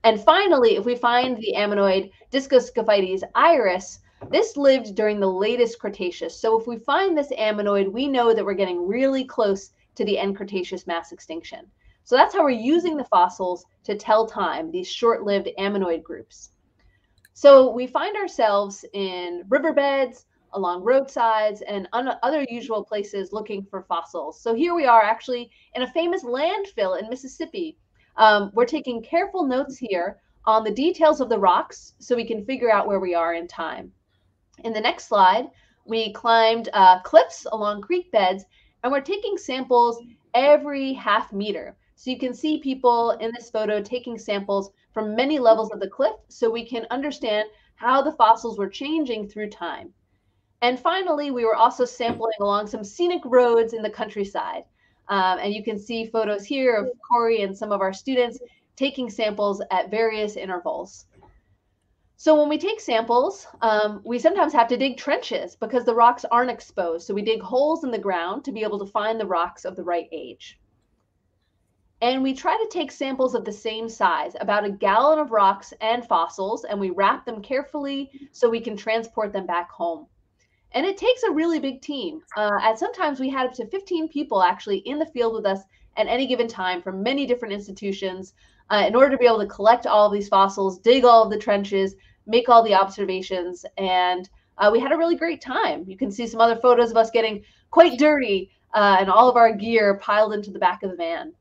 And finally, if we find the ammonoid Discoscaphites iris, this lived during the latest Cretaceous. So if we find this ammonoid, we know that we're getting really close to the end Cretaceous mass extinction. So that's how we're using the fossils to tell time, these short-lived ammonoid groups. So we find ourselves in riverbeds, along roadsides, and other usual places looking for fossils. So here we are actually in a famous landfill in Mississippi. Um, we're taking careful notes here on the details of the rocks so we can figure out where we are in time. In the next slide, we climbed uh, cliffs along creek beds and we're taking samples every half meter. So you can see people in this photo taking samples from many levels of the cliff so we can understand how the fossils were changing through time. And finally, we were also sampling along some scenic roads in the countryside. Um, and you can see photos here of Corey and some of our students taking samples at various intervals. So when we take samples, um, we sometimes have to dig trenches because the rocks aren't exposed. So we dig holes in the ground to be able to find the rocks of the right age. And we try to take samples of the same size, about a gallon of rocks and fossils, and we wrap them carefully so we can transport them back home. And it takes a really big team. Uh, at sometimes we had up to 15 people actually in the field with us at any given time from many different institutions uh, in order to be able to collect all of these fossils, dig all of the trenches, make all the observations. And uh, we had a really great time. You can see some other photos of us getting quite dirty uh, and all of our gear piled into the back of the van.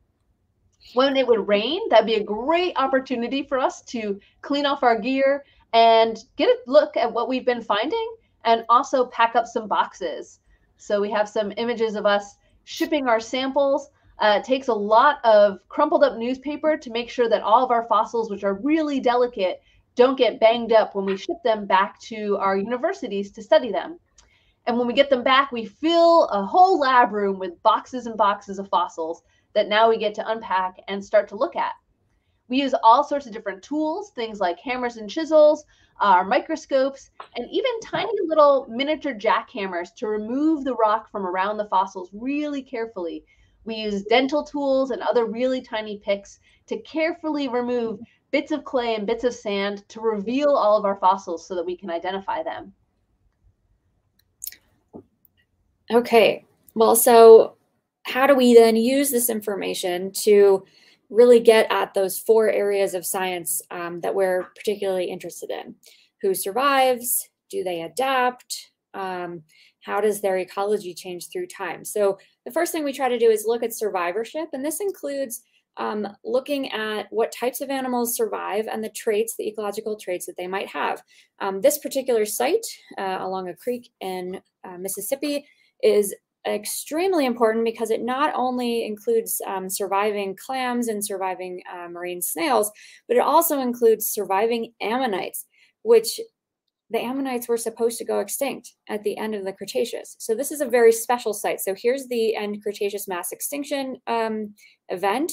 When it would rain, that'd be a great opportunity for us to clean off our gear and get a look at what we've been finding and also pack up some boxes. So we have some images of us shipping our samples. Uh, it takes a lot of crumpled up newspaper to make sure that all of our fossils, which are really delicate, don't get banged up when we ship them back to our universities to study them. And when we get them back, we fill a whole lab room with boxes and boxes of fossils that now we get to unpack and start to look at. We use all sorts of different tools, things like hammers and chisels, our microscopes, and even tiny little miniature jackhammers to remove the rock from around the fossils really carefully. We use dental tools and other really tiny picks to carefully remove bits of clay and bits of sand to reveal all of our fossils so that we can identify them. Okay, well, so how do we then use this information to really get at those four areas of science um, that we're particularly interested in? Who survives? Do they adapt? Um, how does their ecology change through time? So the first thing we try to do is look at survivorship, and this includes um, looking at what types of animals survive and the traits, the ecological traits that they might have. Um, this particular site uh, along a creek in uh, Mississippi is extremely important because it not only includes um, surviving clams and surviving uh, marine snails, but it also includes surviving ammonites, which the ammonites were supposed to go extinct at the end of the Cretaceous. So this is a very special site. So here's the end Cretaceous mass extinction um, event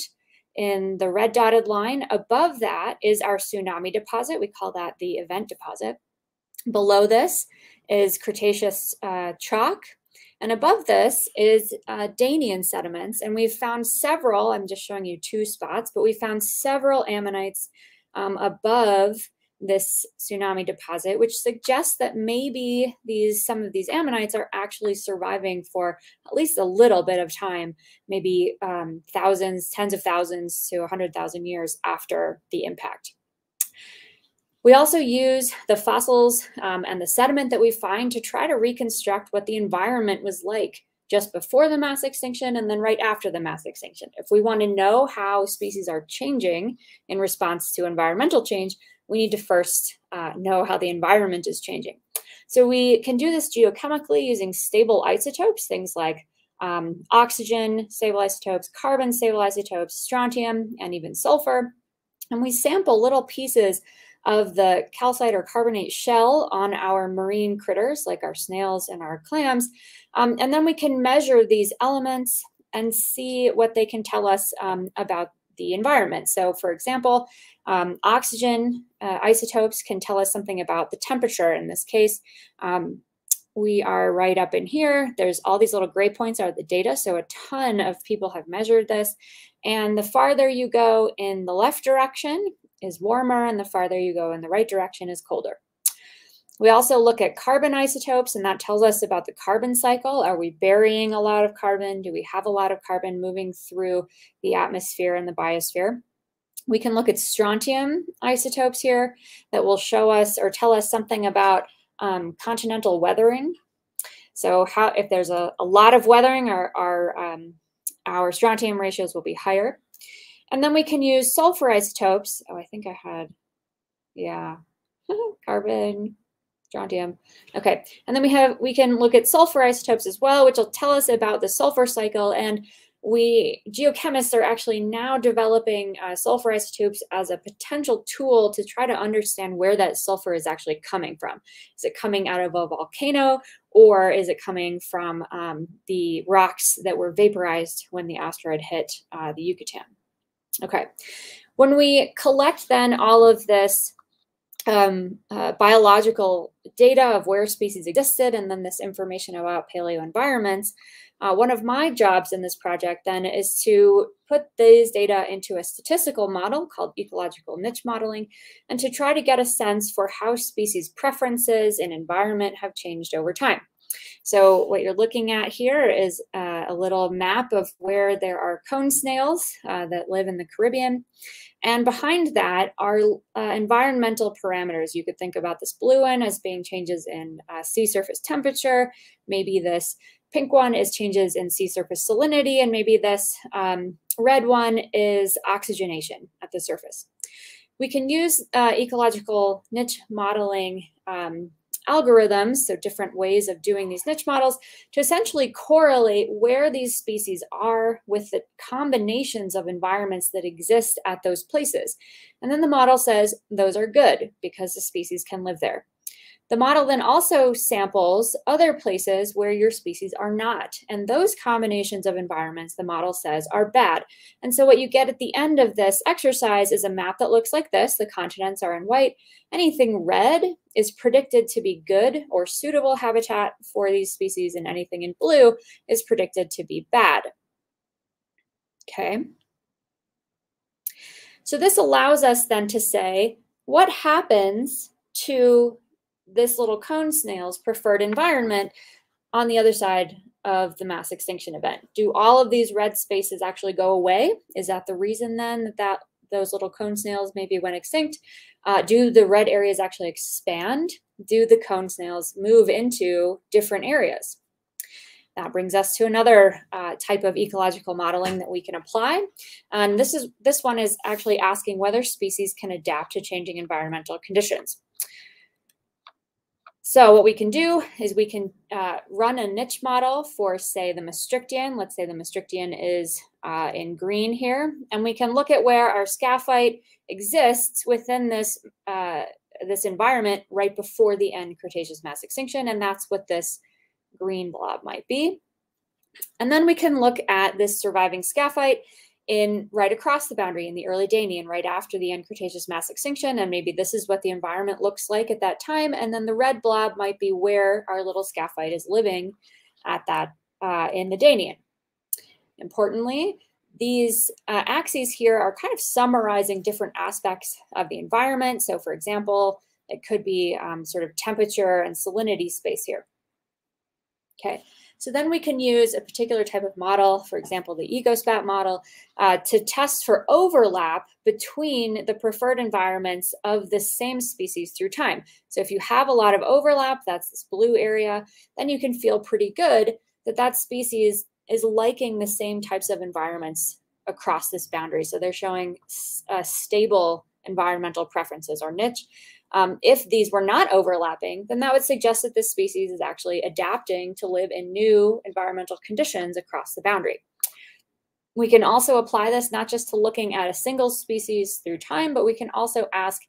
in the red dotted line. Above that is our tsunami deposit. We call that the event deposit. Below this is Cretaceous uh, chalk, and above this is uh, Danian sediments. And we've found several, I'm just showing you two spots, but we found several ammonites um, above this tsunami deposit, which suggests that maybe these some of these ammonites are actually surviving for at least a little bit of time, maybe um, thousands, tens of thousands to 100,000 years after the impact. We also use the fossils um, and the sediment that we find to try to reconstruct what the environment was like just before the mass extinction and then right after the mass extinction. If we want to know how species are changing in response to environmental change, we need to first uh, know how the environment is changing. So we can do this geochemically using stable isotopes, things like um, oxygen stable isotopes, carbon stable isotopes, strontium, and even sulfur. And we sample little pieces of the calcite or carbonate shell on our marine critters, like our snails and our clams. Um, and then we can measure these elements and see what they can tell us um, about the environment. So for example, um, oxygen uh, isotopes can tell us something about the temperature in this case. Um, we are right up in here. There's all these little gray points are the data. So a ton of people have measured this. And the farther you go in the left direction is warmer, and the farther you go in the right direction is colder. We also look at carbon isotopes, and that tells us about the carbon cycle. Are we burying a lot of carbon? Do we have a lot of carbon moving through the atmosphere and the biosphere? We can look at strontium isotopes here that will show us or tell us something about um, continental weathering. So how if there's a, a lot of weathering, our, our, um, our strontium ratios will be higher. And then we can use sulfur isotopes. Oh, I think I had, yeah, carbon, strontium. Okay, and then we have we can look at sulfur isotopes as well, which will tell us about the sulfur cycle. And we geochemists are actually now developing uh, sulfur isotopes as a potential tool to try to understand where that sulfur is actually coming from. Is it coming out of a volcano, or is it coming from um, the rocks that were vaporized when the asteroid hit uh, the Yucatan? Okay, when we collect then all of this um, uh, biological data of where species existed and then this information about paleo environments. Uh, one of my jobs in this project then is to put these data into a statistical model called ecological niche modeling and to try to get a sense for how species preferences and environment have changed over time. So what you're looking at here is uh, a little map of where there are cone snails uh, that live in the Caribbean. And behind that are uh, environmental parameters. You could think about this blue one as being changes in uh, sea surface temperature. Maybe this pink one is changes in sea surface salinity. And maybe this um, red one is oxygenation at the surface. We can use uh, ecological niche modeling um, algorithms, so different ways of doing these niche models, to essentially correlate where these species are with the combinations of environments that exist at those places. And then the model says those are good because the species can live there. The model then also samples other places where your species are not. And those combinations of environments, the model says, are bad. And so what you get at the end of this exercise is a map that looks like this. The continents are in white. Anything red is predicted to be good or suitable habitat for these species, and anything in blue is predicted to be bad. Okay. So this allows us then to say, what happens to this little cone snail's preferred environment on the other side of the mass extinction event. Do all of these red spaces actually go away? Is that the reason then that, that those little cone snails maybe went extinct? Uh, do the red areas actually expand? Do the cone snails move into different areas? That brings us to another uh, type of ecological modeling that we can apply. And this is this one is actually asking whether species can adapt to changing environmental conditions. So what we can do is we can uh, run a niche model for, say, the Maastrichtian. Let's say the Maastrichtian is uh, in green here. And we can look at where our scaphite exists within this, uh, this environment right before the end Cretaceous mass extinction. And that's what this green blob might be. And then we can look at this surviving scaphite in right across the boundary in the early Danian, right after the end Cretaceous mass extinction. And maybe this is what the environment looks like at that time. And then the red blob might be where our little scaphite is living at that uh, in the Danian. Importantly, these uh, axes here are kind of summarizing different aspects of the environment. So for example, it could be um, sort of temperature and salinity space here. Okay, so then we can use a particular type of model, for example, the ecospat model, uh, to test for overlap between the preferred environments of the same species through time. So if you have a lot of overlap, that's this blue area, then you can feel pretty good that that species is liking the same types of environments across this boundary. So they're showing uh, stable environmental preferences or niche. Um, if these were not overlapping, then that would suggest that this species is actually adapting to live in new environmental conditions across the boundary. We can also apply this not just to looking at a single species through time, but we can also ask,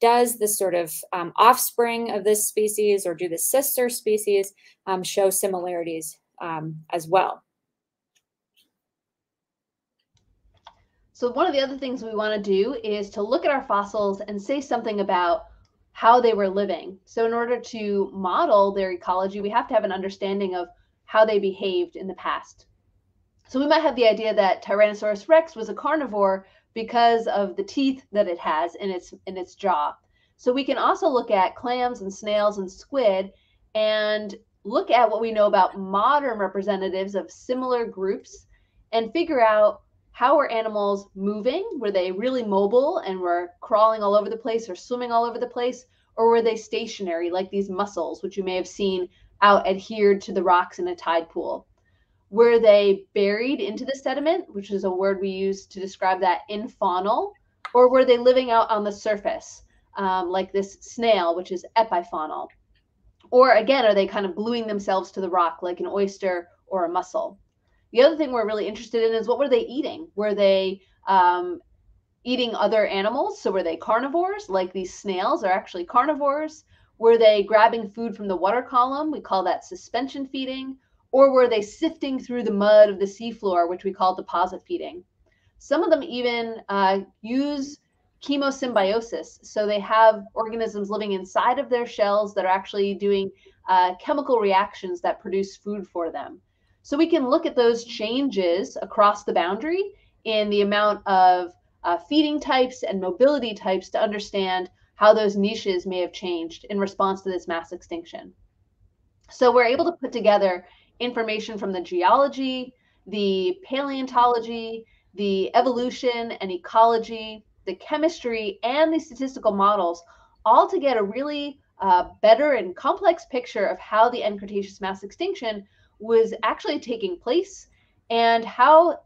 does the sort of um, offspring of this species or do the sister species um, show similarities um, as well? So one of the other things we want to do is to look at our fossils and say something about how they were living. So, in order to model their ecology, we have to have an understanding of how they behaved in the past. So, we might have the idea that Tyrannosaurus rex was a carnivore because of the teeth that it has in its in its jaw. So, we can also look at clams and snails and squid and look at what we know about modern representatives of similar groups and figure out how were animals moving? Were they really mobile and were crawling all over the place or swimming all over the place? Or were they stationary, like these mussels, which you may have seen out adhered to the rocks in a tide pool? Were they buried into the sediment, which is a word we use to describe that infaunal? Or were they living out on the surface, um, like this snail, which is epifaunal? Or again, are they kind of gluing themselves to the rock like an oyster or a mussel? The other thing we're really interested in is what were they eating? Were they um, eating other animals? So were they carnivores, like these snails are actually carnivores? Were they grabbing food from the water column? We call that suspension feeding. Or were they sifting through the mud of the seafloor, which we call deposit feeding? Some of them even uh, use chemosymbiosis. So they have organisms living inside of their shells that are actually doing uh, chemical reactions that produce food for them. So we can look at those changes across the boundary in the amount of uh, feeding types and mobility types to understand how those niches may have changed in response to this mass extinction. So we're able to put together information from the geology, the paleontology, the evolution and ecology, the chemistry, and the statistical models, all to get a really uh, better and complex picture of how the end Cretaceous mass extinction was actually taking place and how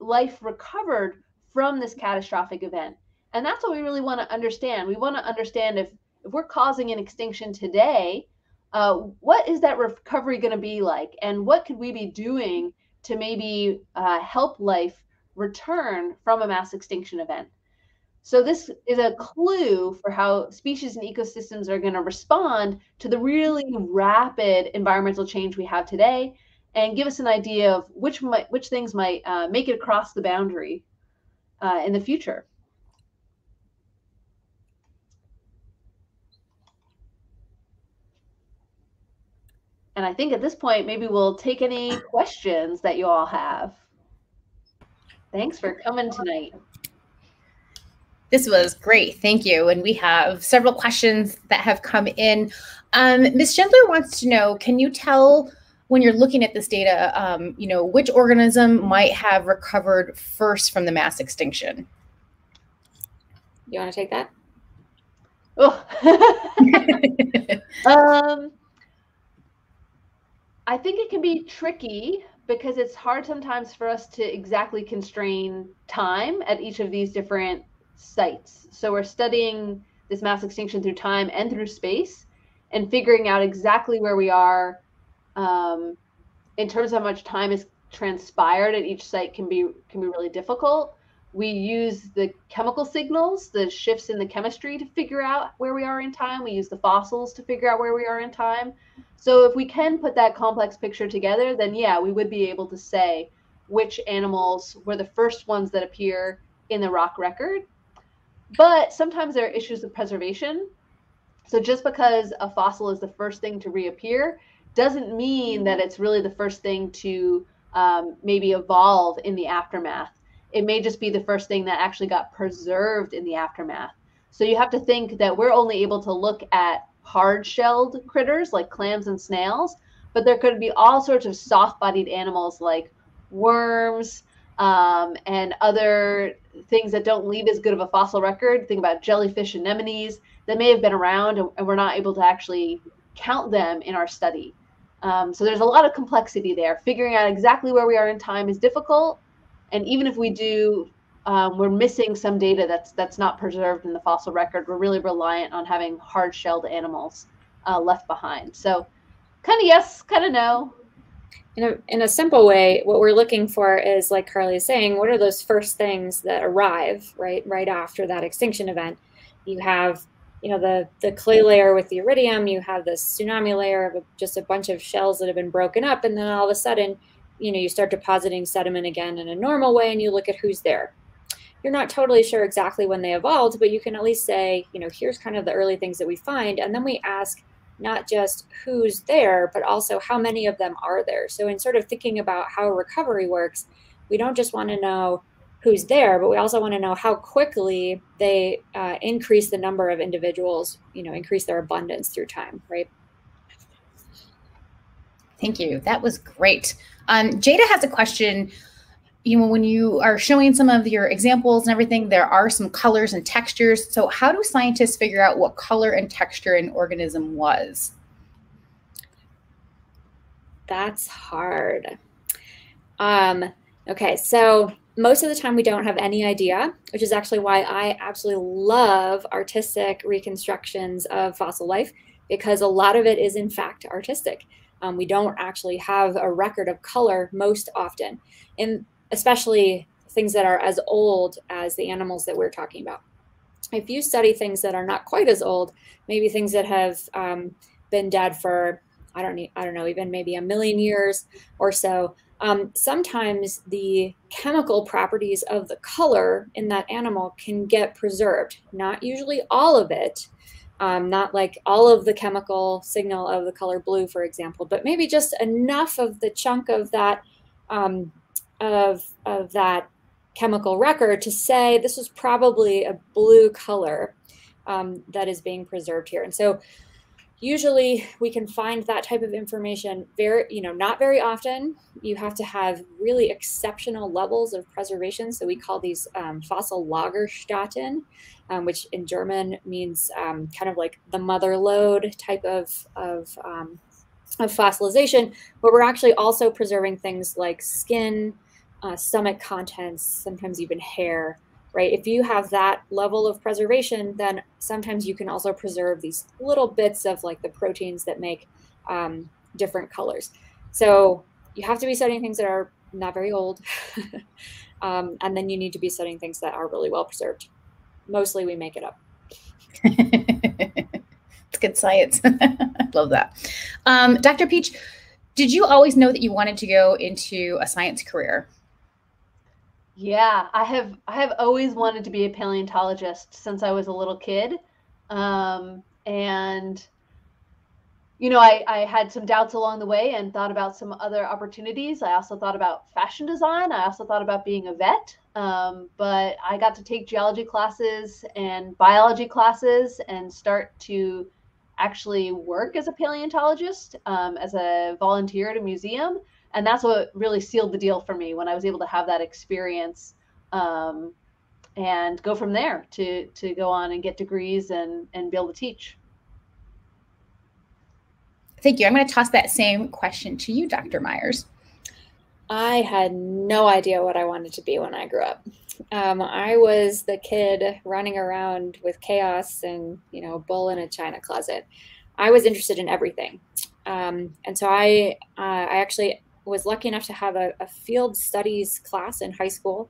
life recovered from this catastrophic event. And that's what we really want to understand. We want to understand if, if we're causing an extinction today, uh, what is that recovery going to be like? And what could we be doing to maybe uh, help life return from a mass extinction event? So, this is a clue for how species and ecosystems are going to respond to the really rapid environmental change we have today and give us an idea of which might, which things might uh, make it across the boundary uh, in the future. And I think at this point, maybe we'll take any questions that you all have. Thanks for coming tonight. This was great. Thank you. And we have several questions that have come in. Um, Ms. Schindler wants to know, can you tell when you're looking at this data, um, you know, which organism might have recovered first from the mass extinction? You want to take that? Oh. um, I think it can be tricky because it's hard sometimes for us to exactly constrain time at each of these different sites. So we're studying this mass extinction through time and through space and figuring out exactly where we are um, in terms of how much time is transpired at each site can be can be really difficult. We use the chemical signals, the shifts in the chemistry to figure out where we are in time. We use the fossils to figure out where we are in time. So if we can put that complex picture together, then yeah, we would be able to say which animals were the first ones that appear in the rock record but sometimes there are issues of preservation. So just because a fossil is the first thing to reappear doesn't mean that it's really the first thing to um, maybe evolve in the aftermath. It may just be the first thing that actually got preserved in the aftermath. So you have to think that we're only able to look at hard shelled critters like clams and snails, but there could be all sorts of soft bodied animals like worms, um, and other things that don't leave as good of a fossil record. Think about jellyfish anemones that may have been around and, and we're not able to actually count them in our study. Um, so there's a lot of complexity there. Figuring out exactly where we are in time is difficult, and even if we do, um, we're missing some data that's that's not preserved in the fossil record. We're really reliant on having hard-shelled animals uh, left behind. So, kind of yes, kind of no in a, in a simple way, what we're looking for is, like Carlie is saying, what are those first things that arrive right right after that extinction event? You have, you know, the the clay layer with the iridium. You have this tsunami layer of a, just a bunch of shells that have been broken up, and then all of a sudden, you know, you start depositing sediment again in a normal way, and you look at who's there. you're not totally sure exactly when they evolved, but you can at least say, you know, here's kind of the early things that we find. And then we ask not just who's there, but also how many of them are there. So, in sort of thinking about how recovery works, we don't just want to know who's there, but we also want to know how quickly they uh, increase the number of individuals, you know, increase their abundance through time, right? Thank you. That was great. Um, Jada has a question. You know, when you are showing some of your examples and everything, there are some colors and textures. So, how do scientists figure out what color and texture an organism was? That's hard. Um, okay, so most of the time we don't have any idea, which is actually why I absolutely love artistic reconstructions of fossil life because a lot of it is in fact artistic. Um, we don't actually have a record of color most often, and especially things that are as old as the animals that we're talking about. If you study things that are not quite as old, maybe things that have um, been dead for I don't I don't know even maybe a million years or so, um, sometimes the chemical properties of the color in that animal can get preserved. Not usually all of it, um, not like all of the chemical signal of the color blue, for example, but maybe just enough of the chunk of that um, of of that chemical record to say this was probably a blue color um, that is being preserved here. And so usually we can find that type of information very you know not very often. You have to have really exceptional levels of preservation. So we call these um, fossil lagerstätten um, which in german means um, kind of like the mother lode type of of, um, of fossilization. But we're actually also preserving things like skin uh, stomach contents sometimes even hair right? If you have that level of preservation, then sometimes you can also preserve these little bits of like the proteins that make um, different colors. So you have to be studying things that are not very old. um, and then you need to be studying things that are really well preserved. Mostly we make it up. it's good science. I love that. Um, Dr. Pietsch, did you always know that you wanted to go into a science career? Yeah, I have I have always wanted to be a paleontologist since I was a little kid. Um, and you know, I, I had some doubts along the way and thought about some other opportunities. I also thought about fashion design. I also thought about being a vet. Um, but I got to take geology classes and biology classes and start to actually work as a paleontologist, um, as a volunteer at a museum and that's what really sealed the deal for me when I was able to have that experience um, and go from there to to go on and get degrees and and be able to teach. Thank you. I'm going to toss that same question to you, Dr. Myers. I had no idea what I wanted to be when I grew up. Um, I was the kid running around with chaos and you know, bull in a china closet. I was interested in everything, um, and so I uh, I actually was lucky enough to have a, a field studies class in high school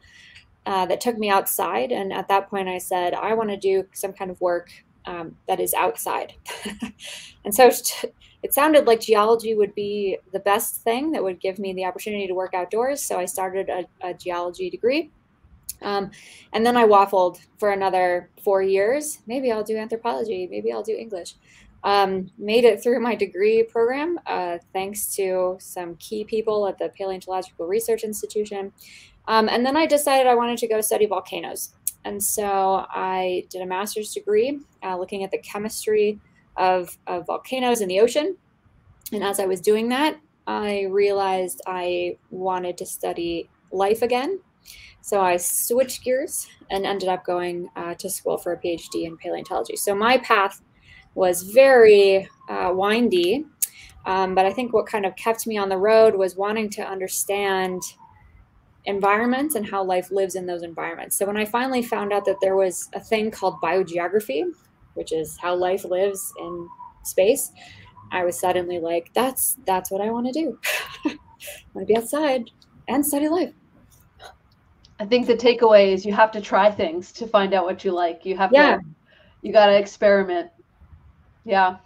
uh, that took me outside. And at that point, I said, I want to do some kind of work um, that is outside. and so it sounded like geology would be the best thing that would give me the opportunity to work outdoors. So I started a, a geology degree. Um, and then I waffled for another four years. Maybe I'll do anthropology. Maybe I'll do English. Um, made it through my degree program uh, thanks to some key people at the Paleontological Research Institution. Um, and then I decided I wanted to go study volcanoes. And so I did a master's degree uh, looking at the chemistry of, of volcanoes in the ocean. And as I was doing that, I realized I wanted to study life again. So I switched gears and ended up going uh, to school for a PhD in paleontology. So my path was very uh, windy. Um, but I think what kind of kept me on the road was wanting to understand environments and how life lives in those environments. So when I finally found out that there was a thing called biogeography, which is how life lives in space, I was suddenly like, that's that's what I want to do. I want to be outside and study life. I think the takeaway is you have to try things to find out what you like. You have yeah. to you got to experiment. Yeah.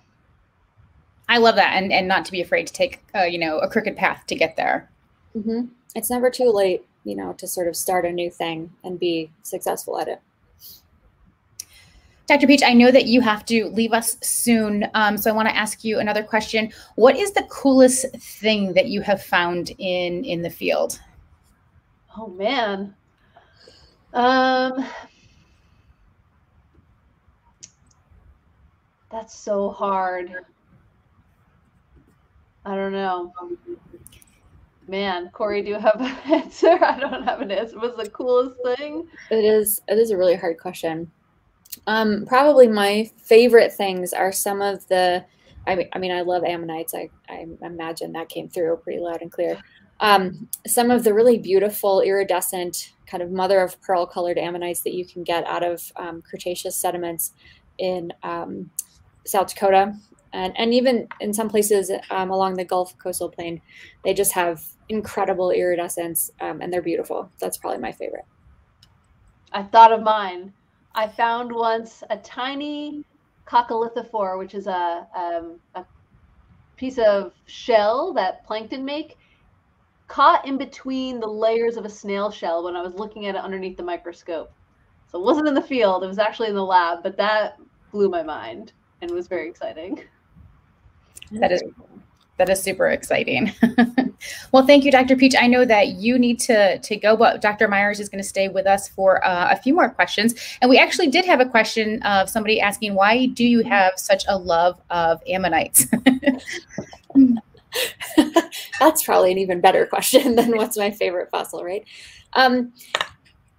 I love that, and and not to be afraid to take uh, you know a crooked path to get there. Mm-hmm. It's never too late. you know, to sort of start a new thing and be successful at it. Dr. Pietsch, I know that you have to leave us soon, um, so I want to ask you another question. What is the coolest thing that you have found in in the field? Oh man, um, that's so hard. I don't know. Man, Corey, do you have an answer? I don't have an answer. What's the coolest thing? It is. It is a really hard question. Um, probably my favorite things are some of the. I mean, I mean, I love ammonites. I, I imagine that came through pretty loud and clear. Um, some of the really beautiful iridescent kind of mother of pearl colored ammonites that you can get out of um, Cretaceous sediments in um, South Dakota and, and even in some places um, along the Gulf coastal plain, they just have incredible iridescence um, and they're beautiful. That's probably my favorite. I thought of mine. I found once a tiny coccolithophore, which is a, um, a piece of shell that plankton make, caught in between the layers of a snail shell when I was looking at it underneath the microscope. So it wasn't in the field, it was actually in the lab, but that blew my mind and was very exciting. That is that is super exciting. well, thank you, Dr. Pietsch. I know that you need to to go, but Dr. Myers is going to stay with us for uh, a few more questions. And we actually did have a question of somebody asking, "Why do you have such a love of ammonites?" That's probably an even better question than what's my favorite fossil, right? Um,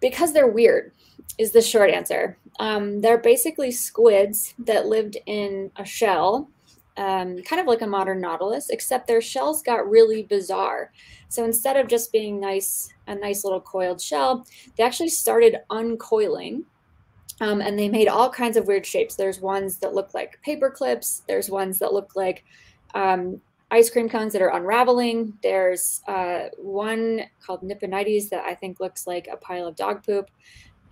because they're weird, is the short answer. Um, they're basically squids that lived in a shell um, kind of like a modern nautilus, except their shells got really bizarre. So instead of just being nice, a nice little coiled shell, they actually started uncoiling. Um, and they made all kinds of weird shapes. There's ones that look like paper clips. There's ones that look like um, ice cream cones that are unraveling. There's uh, one called Nipponites that I think looks like a pile of dog poop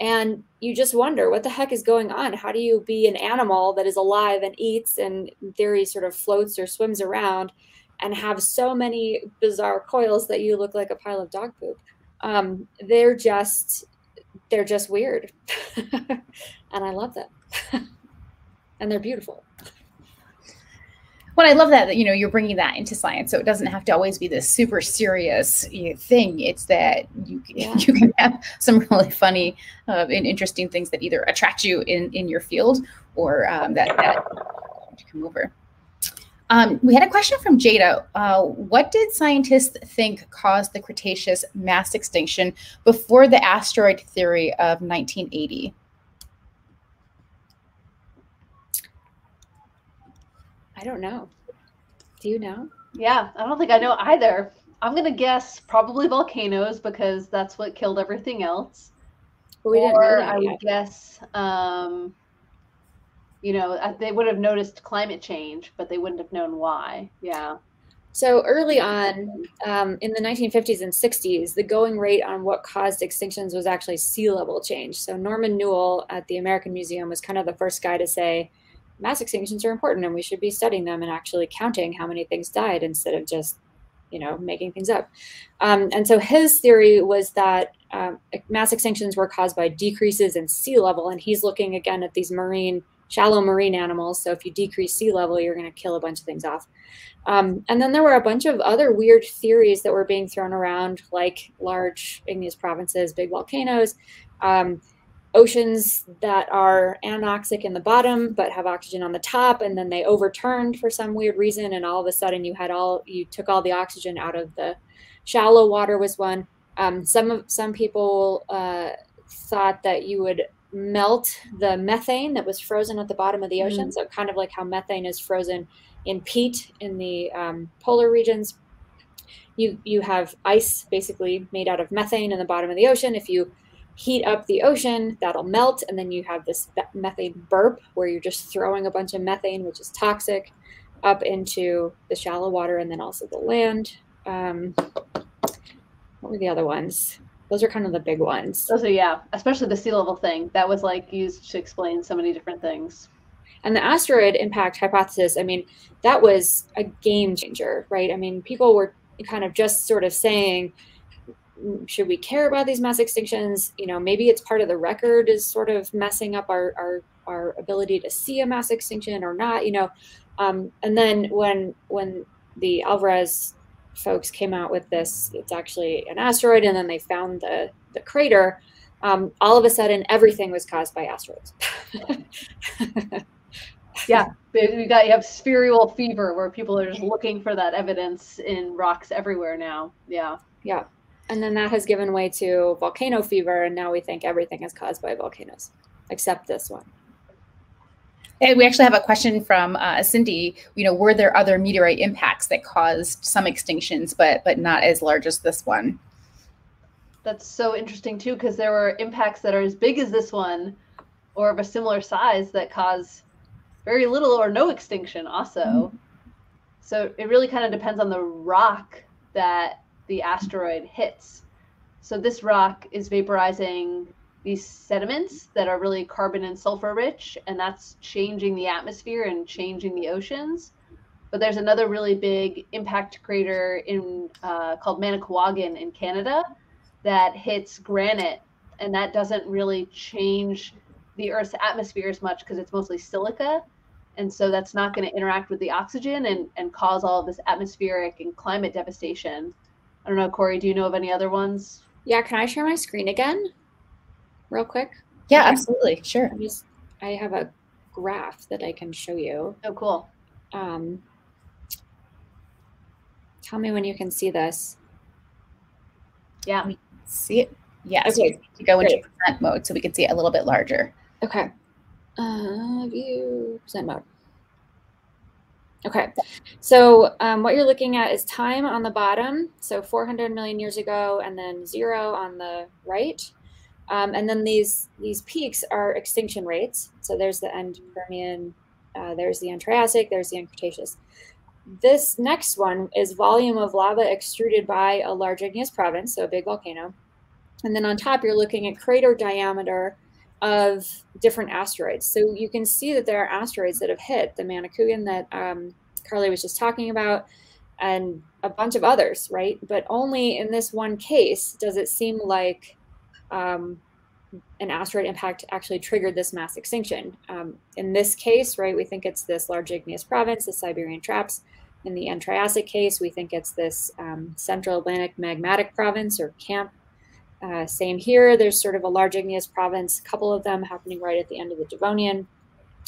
and you just wonder what the heck is going on? How do you be an animal that is alive and eats and in theory sort of floats or swims around and have so many bizarre coils that you look like a pile of dog poop? Um, they're just they're just weird. And i love them. And they're beautiful well, I love that you know you're bringing that into science, so it doesn't have to always be this super serious you know, thing. It's that you yeah. you can have some really funny uh, and interesting things that either attract you in in your field or um, that that come over. Um, we had a question from Jada. Uh, what did scientists think caused the Cretaceous mass extinction before the asteroid theory of 1980? I don't know. Do you know? Yeah, I don't think I know either. I'm gonna guess probably volcanoes because that's what killed everything else. But we didn't or I would guess, um, you know, they would have noticed climate change, but they wouldn't have known why. Yeah. So early on, um, in the 1950s and 60s, the going rate on what caused extinctions was actually sea level change. So Norman Newell at the American Museum was kind of the first guy to say, mass extinctions are important and we should be studying them and actually counting how many things died instead of just you know making things up. Um, and so his theory was that um, mass extinctions were caused by decreases in sea level and he's looking again at these marine shallow marine animals. So if you decrease sea level you're going to kill a bunch of things off. Um, and then there were a bunch of other weird theories that were being thrown around like large igneous provinces big volcanoes. Um, oceans that are anoxic in the bottom but have oxygen on the top and then they overturned for some weird reason and all of a sudden you had all you took all the oxygen out of the shallow water was one. Um, some of some people uh, thought that you would melt the methane that was frozen at the bottom of the ocean. Mm. so kind of like how methane is frozen in peat in the um, polar regions. You you have ice basically made out of methane in the bottom of the ocean. If you heat up the ocean, that'll melt, and then you have this methane burp where you're just throwing a bunch of methane, which is toxic, up into the shallow water and then also the land. Um, what were the other ones? Those are kind of the big ones. Those are yeah, especially the sea level thing that was like used to explain so many different things. And the asteroid impact hypothesis, I mean, that was a game changer, right? I mean, people were kind of just sort of saying, should we care about these mass extinctions? You know, maybe it's part of the record is sort of messing up our our, our ability to see a mass extinction or not. You know, um, and then when when the Alvarez folks came out with this, it's actually an asteroid, and then they found the the crater. Um, all of a sudden, everything was caused by asteroids. yeah, we got you have spherular fever where people are just looking for that evidence in rocks everywhere now. Yeah. Yeah. And then that has given way to volcano fever, and now we think everything is caused by volcanoes, except this one. And we actually have a question from uh, Cindy. You know, were there other meteorite impacts that caused some extinctions, but but not as large as this one? That's so interesting too, because there were impacts that are as big as this one, or of a similar size that cause very little or no extinction. Also, mm-hmm. so it really kind of depends on the rock that the asteroid hits. So this rock is vaporizing these sediments that are really carbon and sulfur rich, and that's changing the atmosphere and changing the oceans. But there's another really big impact crater in uh, called Manicouagan in Canada that hits granite, and that doesn't really change the Earth's atmosphere as much because it's mostly silica, and so that's not going to interact with the oxygen and and cause all of this atmospheric and climate devastation. I don't know, Corey. Do you know of any other ones? Yeah, can I share my screen again? real quick? Yeah, absolutely. Sure. I just I have a graph that I can show you. Oh, cool. Um, tell me when you can see this. Yeah. We see it. Yes. Okay. To go into present mode so we can see it a little bit larger. Okay. Uh, view present mode. Okay, so um, what you're looking at is time on the bottom, so 400 million years ago, and then zero on the right. Um, and then these these peaks are extinction rates. So there's the end Permian, uh, there's the end Triassic, there's the end Cretaceous. This next one is volume of lava extruded by a large igneous province, so a big volcano. And then on top, you're looking at crater diameter of different asteroids. So you can see that there are asteroids that have hit the Manicouagan that um, Carlie was just talking about, and a bunch of others, right? But only in this one case does it seem like um, an asteroid impact actually triggered this mass extinction. Um, in this case, right, we think it's this large igneous province, the Siberian Traps. In the end Triassic case, we think it's this um, Central Atlantic Magmatic Province or CAMP. Uh, same here, there's sort of a large igneous province, a couple of them happening right at the end of the Devonian.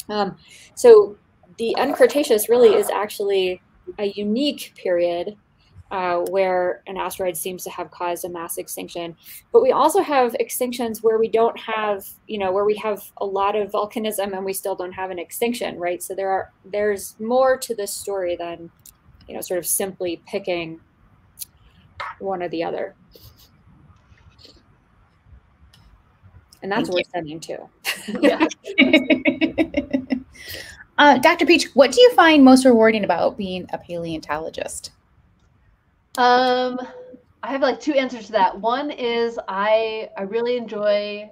Um, so the end Cretaceous really is actually a unique period uh, where an asteroid seems to have caused a mass extinction. But we also have extinctions where we don't have, you know, where we have a lot of volcanism and we still don't have an extinction, right? So there are there's more to this story than, you know, sort of simply picking one or the other. And that's Thank what you. we're sending to. uh, Dr. Pietsch, what do you find most rewarding about being a paleontologist? Um, I have like two answers to that. One is I I really enjoy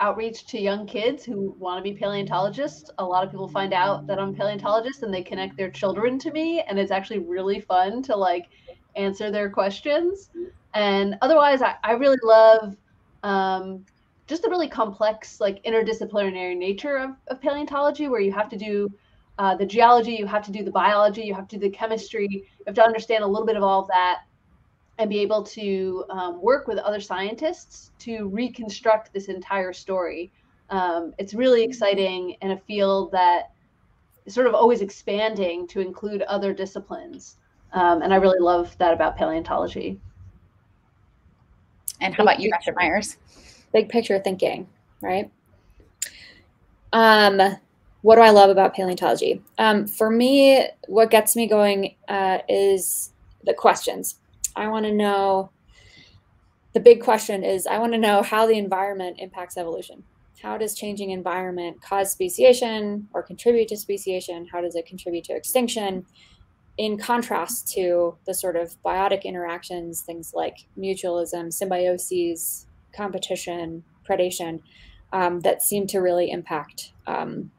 outreach to young kids who want to be paleontologists. A lot of people find out that I'm a paleontologist and they connect their children to me, and it's actually really fun to like answer their questions. And otherwise, I, I really love um, just the really complex, like interdisciplinary nature of, of paleontology, where you have to do uh, the geology, you have to do the biology, you have to do the chemistry, you have to understand a little bit of all of that and be able to um, work with other scientists to reconstruct this entire story. Um, it's really exciting in a field that is sort of always expanding to include other disciplines. Um, and I really love that about paleontology. And how about you, Dr. Myers? Big picture thinking, right? Um, what do I love about paleontology? Um, for me, what gets me going uh, is the questions. I want to know. The big question is I want to know how the environment impacts evolution. How does changing environment cause speciation or contribute to speciation? How does it contribute to extinction? In contrast to the sort of biotic interactions, things like mutualism, symbioses, competition, predation, um, that seem to really impact um,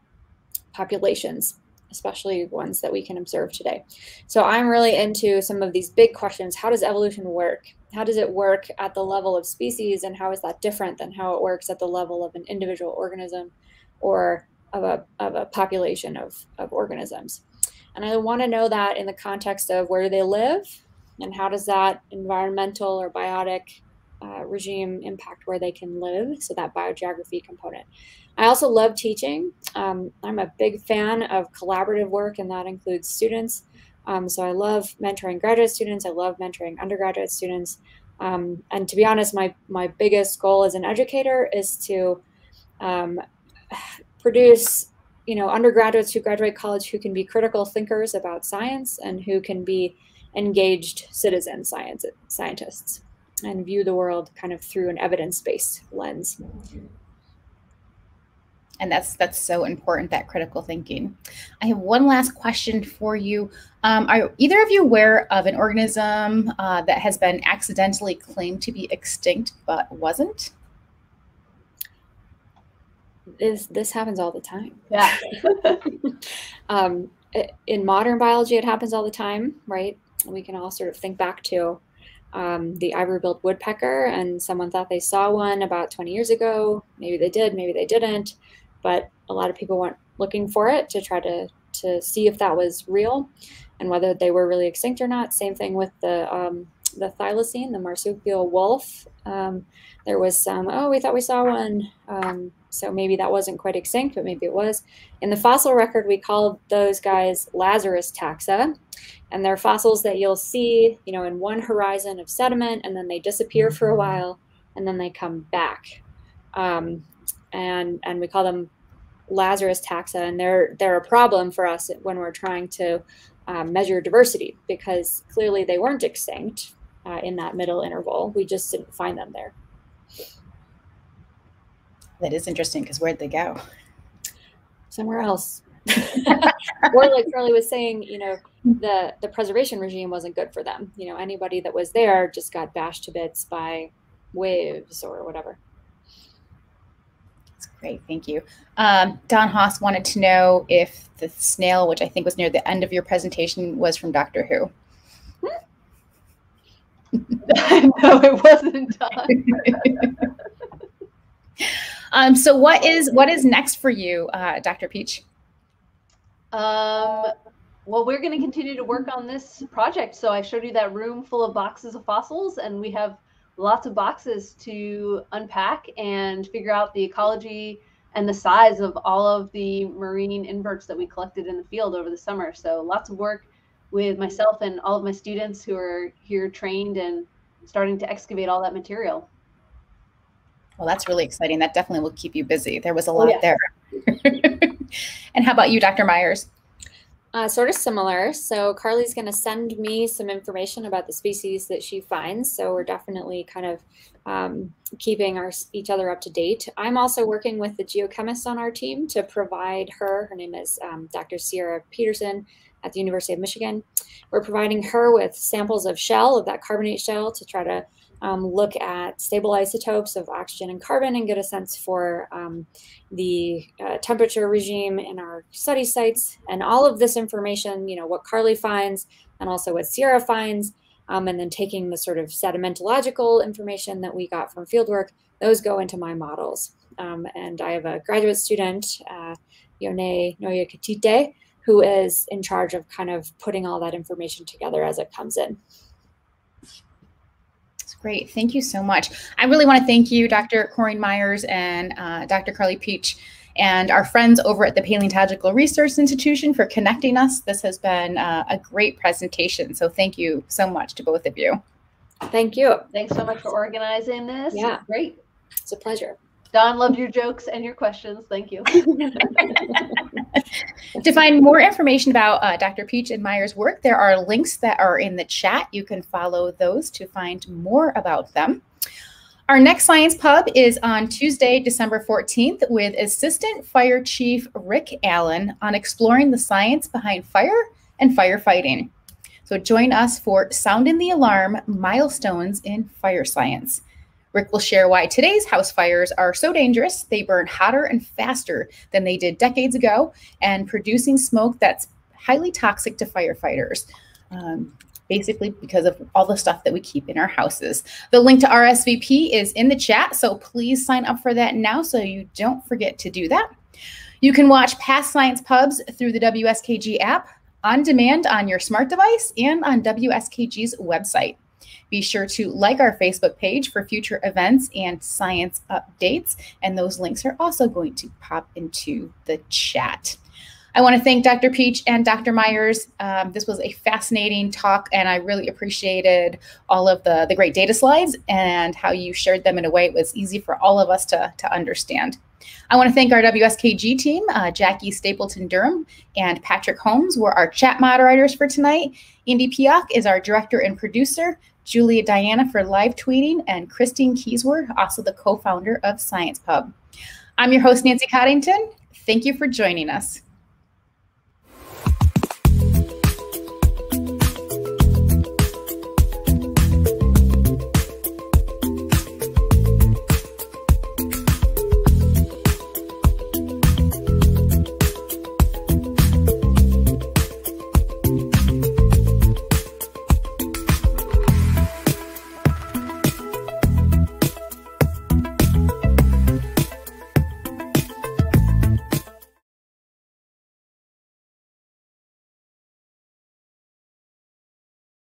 populations. especially ones that we can observe today. So I'm really into some of these big questions. How does evolution work? How does it work at the level of species and how is that different than how it works at the level of an individual organism or of a, of a population of, of organisms? And I want to know that in the context of where do they live and how does that environmental or biotic uh, regime impact where they can live, so that biogeography component. I also love teaching. Um, I'm a big fan of collaborative work, and that includes students. Um, so I love mentoring graduate students. I love mentoring undergraduate students. Um, and to be honest, my my biggest goal as an educator is to um, produce, you know, undergraduates who graduate college who can be critical thinkers about science and who can be engaged citizen science scientists and view the world kind of through an evidence-based lens. And that's that's so important that critical thinking. I have one last question for you. Um, are either of you aware of an organism uh, that has been accidentally claimed to be extinct but wasn't? This this happens all the time. Yeah. Um, in modern biology it happens all the time right? We can all sort of think back to um, the ivory-billed woodpecker, and someone thought they saw one about 20 years ago. Maybe they did, maybe they didn't, but a lot of people weren't looking for it to try to to see if that was real and whether they were really extinct or not. Same thing with the um, the thylacine, the marsupial wolf. Um, there was some, oh, we thought we saw one. Um, so maybe that wasn't quite extinct, but maybe it was. In the fossil record, we called those guys Lazarus taxa. And they're fossils that you'll see, you know, in one horizon of sediment, and then they disappear for a while, and then they come back. Um, and and we call them Lazarus taxa, and they're they're a problem for us when we're trying to um, measure diversity because clearly they weren't extinct uh, in that middle interval. We just didn't find them there. That is interesting because where'd they go? Somewhere else. or like Charlie was saying, you know, the the preservation regime wasn't good for them. You know, anybody that was there just got bashed to bits by waves or whatever. That's great, thank you. Um, Don Haas wanted to know if the snail, which I think was near the end of your presentation, was from Doctor Who. no, it wasn't Don. um, so what is what is next for you, uh, Dr. Pietsch? Um, well, we're going to continue to work on this project. So I showed you that room full of boxes of fossils, and we have lots of boxes to unpack and figure out the ecology and the size of all of the marine inverts that we collected in the field over the summer. So lots of work with myself and all of my students who are here trained and starting to excavate all that material. Well, that's really exciting. That definitely will keep you busy. There was a oh, lot oh, yeah. there. and how about you, Dr. Myers? Uh, sort of similar. So Carlie's going to send me some information about the species that she finds. So we're definitely kind of um, keeping our each other up to date. I'm also working with the geochemist on our team to provide her. Her name is um, Dr. Sierra Petersen at the University of Michigan. We're providing her with samples of shell of that carbonate shell to try to um, look at stable isotopes of oxygen and carbon and get a sense for um, the uh, temperature regime in our study sites. And all of this information, you know, what Carlie finds and also what Sierra finds, um, and then taking the sort of sedimentological information that we got from fieldwork, those go into my models. Um, and I have a graduate student, uh, Yone Noya Katite, who is in charge of kind of putting all that information together as it comes in. Great. Thank you so much. I really want to thank you, Dr. Corinne Myers and uh, Dr. Carlie Pietsch and our friends over at the Paleontological Research Institution for connecting us. This has been uh, a great presentation. So thank you so much to both of you. Thank you. Thanks so much for organizing this. Yeah. Great. It's a pleasure. Don loved your jokes and your questions. Thank you. to find more information about uh, Dr. Pietsch and Myers' work, there are links that are in the chat. You can follow those to find more about them. Our next Science Pub is on Tuesday, December 14th with Assistant Fire Chief Rick Allen on exploring the science behind fire and firefighting. So join us for Sound in the Alarm Milestones in Fire Science. Rick will share why today's house fires are so dangerous. They burn hotter and faster than they did decades ago and producing smoke that's highly toxic to firefighters. Um, basically because of all the stuff that we keep in our houses. The link to RSVP is in the chat, so please sign up for that now so you don't forget to do that. You can watch past science pubs through the WSKG app on demand on your smart device and on WSKG's website. Be sure to like our Facebook page for future events and science updates, and those links are also going to pop into the chat. I want to thank Dr. Pietsch and Dr. Myers. Um, this was a fascinating talk, and I really appreciated all of the, the great data slides and how you shared them in a way it was easy for all of us to, to understand. I want to thank our WSKG team. Uh, Jackie Stapleton Durham and Patrick Holmes were our chat moderators for tonight. Indy Piak is our director and producer. Julia Diana for live tweeting, and Christine Keysword, also the co founder of Science Pub. I'm your host, Nancy Coddington. Thank you for joining us.